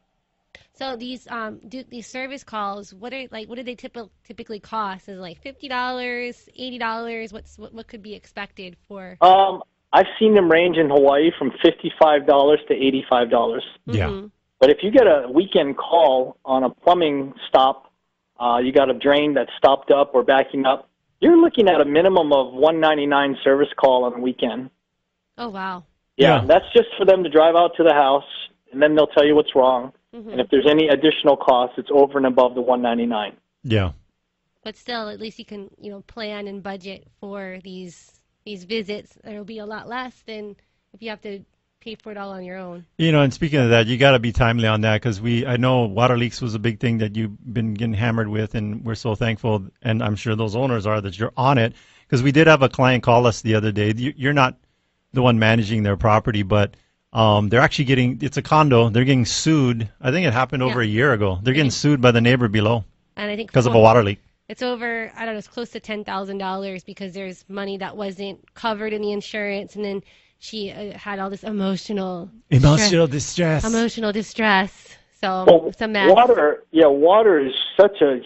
Speaker 3: So these um do these service calls, what are like what do they typ- typically cost? Is it like fifty dollars, eighty dollars? What's what, what could be expected for?
Speaker 14: Um, I've seen them range in Hawaii from fifty five dollars to eighty five dollars.
Speaker 3: Mm-hmm.
Speaker 14: But if you get a weekend call on a plumbing stop, uh, you got a drain that's stopped up or backing up, you're looking at a minimum of 199 service call on a weekend.
Speaker 3: Oh wow.
Speaker 14: Yeah, that's just for them to drive out to the house, and then they'll tell you what's wrong.
Speaker 3: Mhm.
Speaker 14: And if there's any additional costs, it's over and above the 199.
Speaker 4: Yeah.
Speaker 3: But still, at least you can, you know, plan and budget for these these visits. It'll be a lot less than if you have to pay for it all on your own.
Speaker 4: You know, and speaking of that, you got to be timely on that because we, I know water leaks was a big thing that you've been getting hammered with, and we're so thankful, and I'm sure those owners are that you're on it because we did have a client call us the other day. You- You're not the one managing their property, but um, they're actually getting, it's a condo, they're getting sued. I think it happened over
Speaker 3: Yeah.
Speaker 4: a year ago. They're getting sued by the neighbor below
Speaker 3: And I think
Speaker 4: because of a water leak.
Speaker 3: It's over, I don't know, it's close to ten thousand dollars because there's money that wasn't covered in the insurance, and then she uh, had all this emotional
Speaker 4: Emotional distress.
Speaker 3: emotional distress. So
Speaker 14: Well,
Speaker 3: it's a mess.
Speaker 14: Water, yeah, water is such a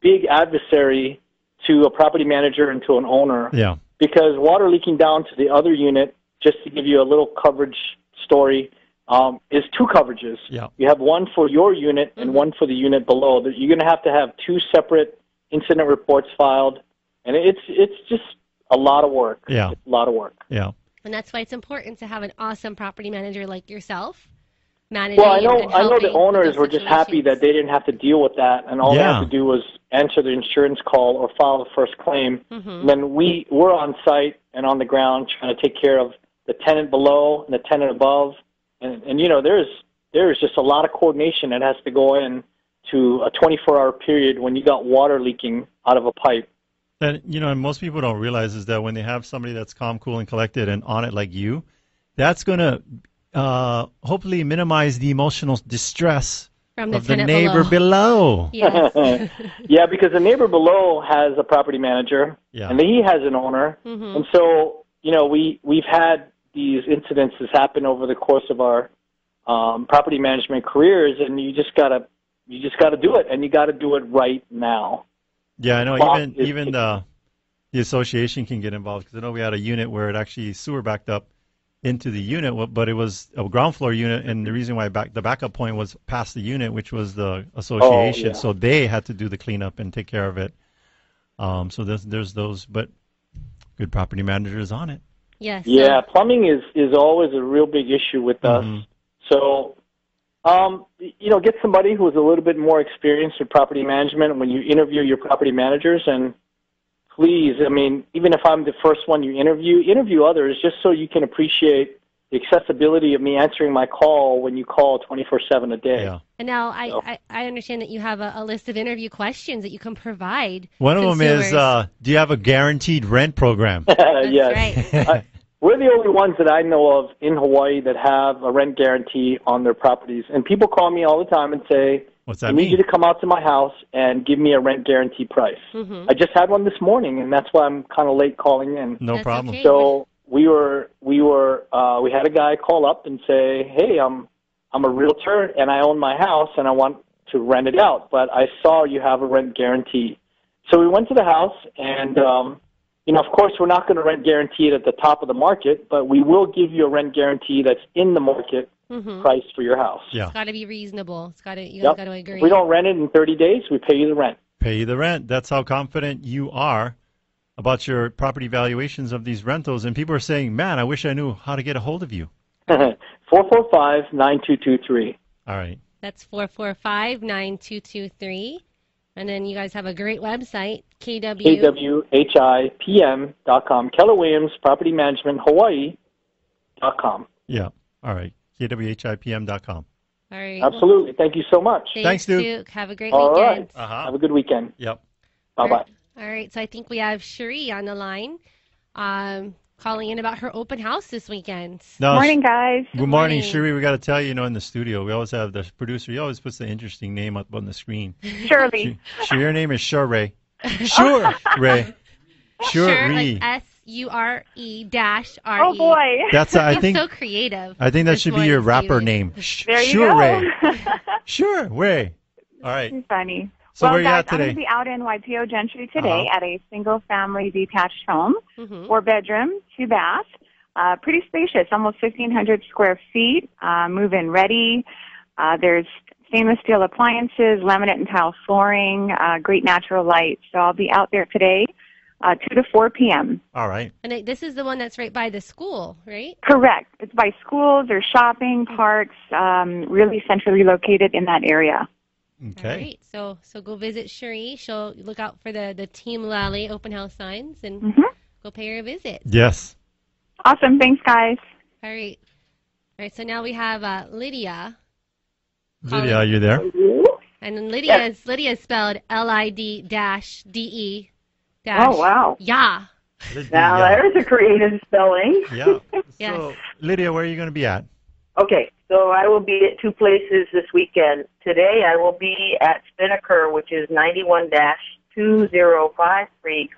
Speaker 14: big adversary to a property manager and to an owner.
Speaker 4: Yeah.
Speaker 14: because water leaking down to the other unit, just to give you a little coverage story, um, is two coverages.
Speaker 4: Yeah.
Speaker 14: You have one for your unit and one for the unit below. That You're going to have to have two separate incident reports filed, and it's it's just a lot of work.
Speaker 4: Yeah.
Speaker 14: It's a lot of work.
Speaker 4: Yeah.
Speaker 3: And that's why it's important to have an awesome property manager like yourself managing.
Speaker 14: Well, I know I know the owners were just happy that they didn't have to deal with that, and all they had to do was answer the insurance call or file the first claim.
Speaker 3: Mhm.
Speaker 14: And then we we're on site and on the ground trying to take care of the tenant below and the tenant above, and and you know there's there's just a lot of coordination that has to go in to a 24 hour period when you got water leaking out of a pipe.
Speaker 4: And you know, and most people don't realize is that when they have somebody that's calm, cool, and collected and on it like you, that's gonna uh, hopefully minimize the emotional distress
Speaker 3: From the
Speaker 4: of the neighbor below.
Speaker 3: Yes. (laughs)
Speaker 14: yeah, because the neighbor below has a property manager,
Speaker 4: Yeah.
Speaker 14: and he has an owner,
Speaker 3: Mhm.
Speaker 14: and so you know we we've had these incidences happen over the course of our um, property management careers, and you just gotta you just gotta do it, and you gotta do it right now.
Speaker 4: Yeah, I know.
Speaker 14: Clock
Speaker 4: Even
Speaker 14: is
Speaker 4: even the the association can get involved because I know we had a unit where it actually sewer backed up into the unit, but it was a ground floor unit, and the reason why back the backup point was past the unit, which was the association,
Speaker 14: yeah.
Speaker 4: so they had to do the cleanup and take care of it. Um, so there's there's those, but good property managers on it.
Speaker 3: Yes.
Speaker 14: Yeah, plumbing is is always a real big issue with us.
Speaker 4: Mhm.
Speaker 14: So, um, you know, get somebody who is a little bit more experienced with property management when you interview your property managers. And please, I mean, even if I'm the first one you interview, interview others just so you can appreciate the accessibility of me answering my call when you call 24 7 a day.
Speaker 4: Yeah.
Speaker 3: And now I, I, I understand that you have a, a list of interview questions that you can provide.
Speaker 4: One of them is, uh, do you have a guaranteed rent program? (laughs)
Speaker 14: yes. (laughs) I- we're the only ones that I know of in Hawaii that have a rent guarantee on their properties. And people call me all the time and say,
Speaker 4: What's
Speaker 14: I
Speaker 4: that
Speaker 14: need
Speaker 4: mean?
Speaker 14: you to come out to my house and give me a rent guarantee price.
Speaker 3: Mhm.
Speaker 14: I just had one this morning, and that's why I'm kind of late calling in.
Speaker 4: No That's problem. okay.
Speaker 14: So we were we were uh, we had a guy call up and say, "Hey, I'm I'm a realtor and I own my house and I want to rent it out, but I saw you have a rent guarantee." So we went to the house and. Um, you know, of course, we're not going to rent guarantee it at the top of the market, but we will give you a rent guarantee that's in the market
Speaker 3: Mhm.
Speaker 14: price for your house. Yeah.
Speaker 3: It's got to be reasonable. It's got to you
Speaker 14: Yep.
Speaker 3: got to agree.
Speaker 14: If we don't rent it in 30 days, we pay you the rent.
Speaker 4: Pay you the rent. That's how confident you are about your property valuations of these rentals. And people are saying, man, I wish I knew how to get a hold of you. (laughs)
Speaker 14: 445 9223.
Speaker 4: All right.
Speaker 3: That's four four five nine two two three, and then you guys have a great website, KW.
Speaker 14: KWHIPM.com. Keller Williams Property Management Hawaii.com.
Speaker 4: Yeah. All right. KWHIPM.com.
Speaker 3: All right.
Speaker 14: Absolutely. Thank you so much.
Speaker 3: Thanks, Duke. Have a great
Speaker 14: All right.
Speaker 3: weekend.
Speaker 4: Uh-huh.
Speaker 14: Have a good weekend.
Speaker 4: Yep.
Speaker 14: Bye bye.
Speaker 3: All right. So I think we have Cherie on the line, um, calling in about her open house this weekend.
Speaker 4: No,
Speaker 15: Morning, guys.
Speaker 4: Good morning, Shirley. We got to tell you, you know, in the studio, we always have the producer. He always puts the interesting name up on the screen.
Speaker 15: Shirley.
Speaker 4: Sure, your name is Sure. Sure, Ray. Sure,
Speaker 3: Sure, like S U R E dash R E.
Speaker 15: Oh, boy.
Speaker 4: That's, uh, I (laughs) think-
Speaker 3: so creative.
Speaker 4: I think that should be your rapper name. Sh-
Speaker 15: There you
Speaker 4: sure,
Speaker 15: go.
Speaker 4: Ray. Sure, Ray. All right.
Speaker 15: Funny.
Speaker 4: So
Speaker 15: well,
Speaker 4: where you
Speaker 15: guys,
Speaker 4: at today?
Speaker 15: I'm going to be out in Waipio Gentry today
Speaker 4: Uh-huh.
Speaker 15: at a single-family detached home,
Speaker 3: Mhm.
Speaker 15: four bedroom, two bath, uh, pretty spacious, almost 1,500 square feet, uh, move-in ready. Uh, there's stainless steel appliances, laminate and tile flooring, uh, great natural light. So I'll be out there today uh, 2 to 4 p.m.
Speaker 4: All right.
Speaker 3: And it, this is the one that's right by the school, right?
Speaker 15: Correct. It's by schools or shopping, parks, um, really centrally located in that area.
Speaker 4: Okay.
Speaker 3: All right. So so go visit Cherie. She'll look out for the the Team Lally open house signs and
Speaker 15: Mm-hmm.
Speaker 3: go pay her a visit.
Speaker 4: Yes.
Speaker 15: Awesome. Thanks, guys.
Speaker 3: All right. All right. So now we have uh, Lydia,
Speaker 4: Lydia, are you there?
Speaker 3: and then Lydia is Lydia is spelled L I D dash D E dash.
Speaker 16: Oh, wow.
Speaker 3: Yeah.
Speaker 16: Now there's a creative spelling.
Speaker 4: Yeah. (laughs)
Speaker 3: Yes.
Speaker 4: So, Lydia, where are you going to be at?
Speaker 16: Okay, so I will be at two places this weekend. Today I will be at Spinnaker, which is 91-2053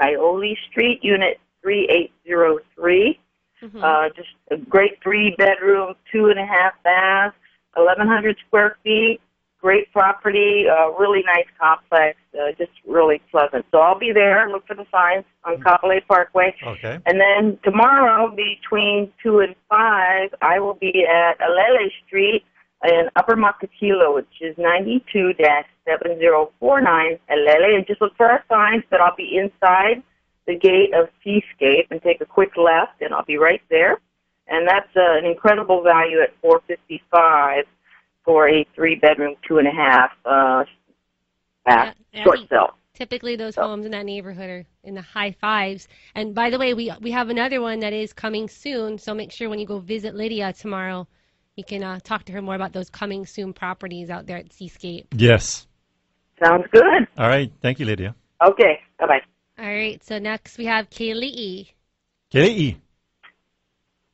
Speaker 16: Kaioli Street, Unit 3803.
Speaker 3: Mm-hmm.
Speaker 16: Uh, just a great three-bedroom, two and a half baths, 1,100 square feet, great property, uh, really nice complex, uh, just really pleasant. So I'll be there. Look for the signs on Kapolei Parkway.
Speaker 4: Okay.
Speaker 16: And then tomorrow, between 2 and 5, I will be at Alele Street in Upper Makakilo, which is 92-7049 Alele. And just look for our signs, but I'll be inside the gate of Seascape and take a quick left, and I'll be right there. And that's uh, an incredible value at 455 for a three-bedroom, two and a half uh,
Speaker 3: Yeah,
Speaker 16: short sale.
Speaker 3: Typically, those homes in that neighborhood are in the high fives. And by the way, we we have another one that is coming soon. So make sure when you go visit Lydia tomorrow, you can uh, talk to her more about those coming soon properties out there at Seascape.
Speaker 4: Yes.
Speaker 16: Sounds good.
Speaker 4: All right. Thank you, Lydia.
Speaker 16: Okay, bye-bye.
Speaker 3: All right. So next we have Kaylee.
Speaker 4: Kelly.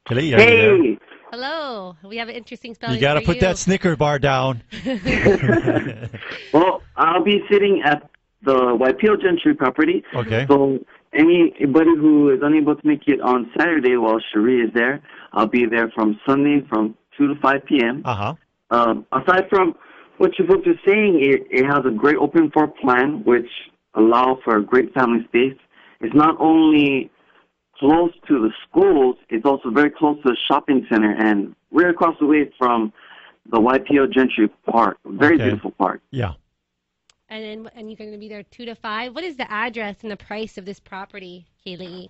Speaker 4: Kelly, are you there?
Speaker 17: Hey,
Speaker 3: Hello. We have an interesting spelling.
Speaker 4: You got to put
Speaker 3: you.
Speaker 4: that Snicker bar down. (laughs) (laughs)
Speaker 17: well, I'll be sitting at the Waipio Gentry property.
Speaker 4: Okay.
Speaker 17: So anybody who is unable to make it on Saturday while Cherie is there, I'll be there from Sunday from 2 to 5 p.m.
Speaker 4: Uh-huh.
Speaker 17: Um, aside from what your book is saying, it, it has a great open floor plan, which allows for a great family space. It's not only close to the schools, it's also very close to the shopping center and right across the way from the Waipio Gentry Park. Very
Speaker 4: Okay.
Speaker 17: beautiful park.
Speaker 4: Yeah.
Speaker 3: And then and you're going to be there two to five. What is the address and the price of this property, Kaylee?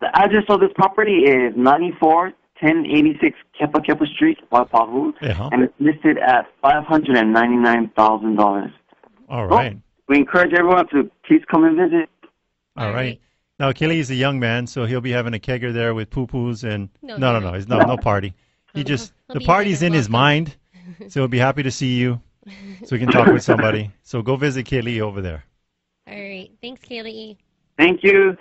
Speaker 17: The address of this property is 94 1086 Kepa Kepa Street, Waipahu,
Speaker 4: Uh-huh.
Speaker 17: and it's listed at $599,000.
Speaker 4: All right.
Speaker 17: We encourage everyone to please come and visit.
Speaker 4: All right. Now, Kelly is a young man, so he'll be having a kegger there with poo-poos and
Speaker 17: No,
Speaker 4: no, no,
Speaker 17: no,
Speaker 4: no,
Speaker 17: no.
Speaker 4: it's no, no (laughs) party. He just
Speaker 3: he'll
Speaker 4: the party's in his mind, so he'll be happy to see you, so we can talk with somebody. (laughs) So go visit Kelly over there.
Speaker 3: All right. Thanks, Kaylee.
Speaker 17: Thank you.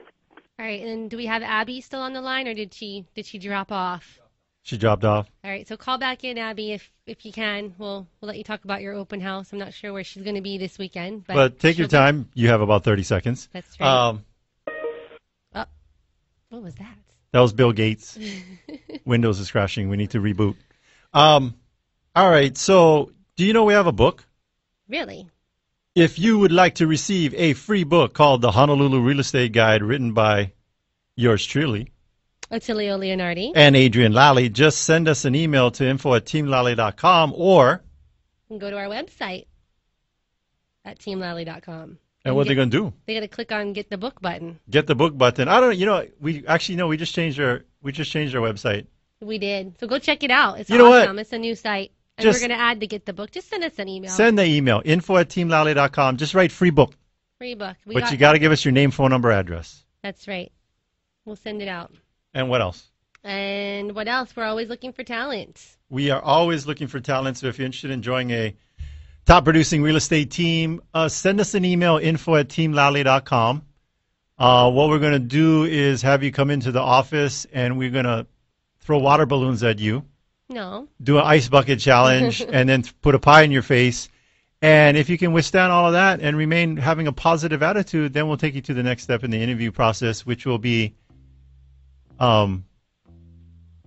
Speaker 3: All right. And do we have Abby still on the line, or did she did she drop off?
Speaker 4: She dropped off.
Speaker 3: All right. So call back in, Abby, if if you can. We'll we'll let you talk about your open house. I'm not sure where she's going to be this weekend, but,
Speaker 4: But, take your
Speaker 3: she'll be-
Speaker 4: time. You have about thirty seconds.
Speaker 3: That's right.
Speaker 4: Um,
Speaker 3: what was that?
Speaker 4: that was Bill Gates. (laughs) Windows is crashing. We need to reboot. Um, all right. So, do you know we have a book?
Speaker 3: Really?
Speaker 4: If you would like to receive a free book called The Honolulu Real Estate Guide, written by yours truly
Speaker 3: Attilio Leonardi.
Speaker 4: and Adrienne Lally, just send us an email to info at teamlally.com or,
Speaker 3: go to our website at teamlally.com.
Speaker 4: and what they're going to do?
Speaker 3: They got to click on get the book button.
Speaker 4: Get the book button. I don't. You know, we actually no. We just changed our. We just changed our website.
Speaker 3: We did. So go check it out. It's
Speaker 4: You know what?
Speaker 3: It's a new site. And
Speaker 4: Just-
Speaker 3: we're going to add to get the book. Just send us an email.
Speaker 4: Send the email info at teamlally.com. Just write free book,
Speaker 3: Free book. We
Speaker 4: but you got to give us your name, phone number, address,
Speaker 3: That's right. We'll send it out.
Speaker 4: and what else?
Speaker 3: And what else? We're always looking for talent.
Speaker 4: We are always looking for talent. So if you're interested in joining a top producing real estate team, uh, send us an email info at teamlally.com. Uh, what we're going to do is have you come into the office and we're going to throw water balloons at you,
Speaker 3: No.
Speaker 4: do an ice bucket challenge, (laughs) and then put a pie in your face. And if you can withstand all of that and remain having a positive attitude, then we'll take you to the next step in the interview process, which will be um,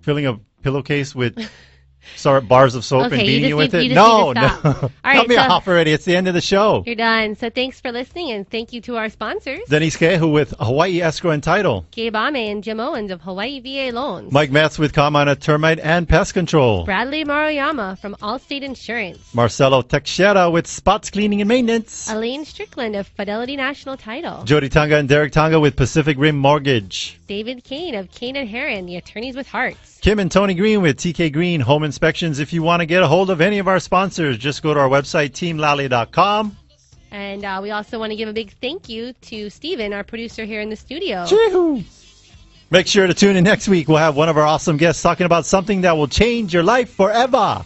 Speaker 4: filling a pillowcase with (laughs) Sorry, bars of soap and
Speaker 3: Okay, you
Speaker 4: beating
Speaker 3: just
Speaker 4: you with
Speaker 3: need-
Speaker 4: it? no, no.
Speaker 3: All (laughs) right,
Speaker 4: Cut me
Speaker 3: so-
Speaker 4: off already. It's the end of the show.
Speaker 3: You're done. So thanks for listening, and thank you to our sponsors,
Speaker 4: Denise Kehu with Hawaii Escrow and Title.
Speaker 3: Gabe Amey and Jim Owens of Hawaii VA Loans.
Speaker 4: Mike Metz with Kamana Termite and Pest Control.
Speaker 3: Bradley Maruyama from Allstate Insurance.
Speaker 4: Marcelo Teixeira with Spots Cleaning and Maintenance.
Speaker 3: Elaine Strickland of Fidelity National Title.
Speaker 4: Jody Tonga and Derek Tonga with Pacific Rim Mortgage.
Speaker 3: David Kane of Kane and Heron, the attorneys with hearts.
Speaker 4: Kim and Tony Green with TK Green Home Inspections. If you want to get a hold of any of our sponsors, just go to our website, teamlally.com.
Speaker 3: And uh, we also want to give a big thank you to Steven, our producer here in the studio.
Speaker 4: Chee-hoo. Make sure to tune in next week. We'll have one of our awesome guests talking about something that will change your life forever.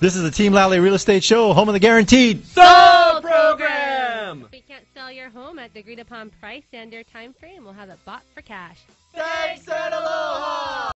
Speaker 4: This is the Team Lally Real Estate Show, home of the guaranteed.
Speaker 3: Sold program! If we can't sell your home at the agreed upon price and or time frame, we'll have it bought for cash.
Speaker 8: Thanks and aloha!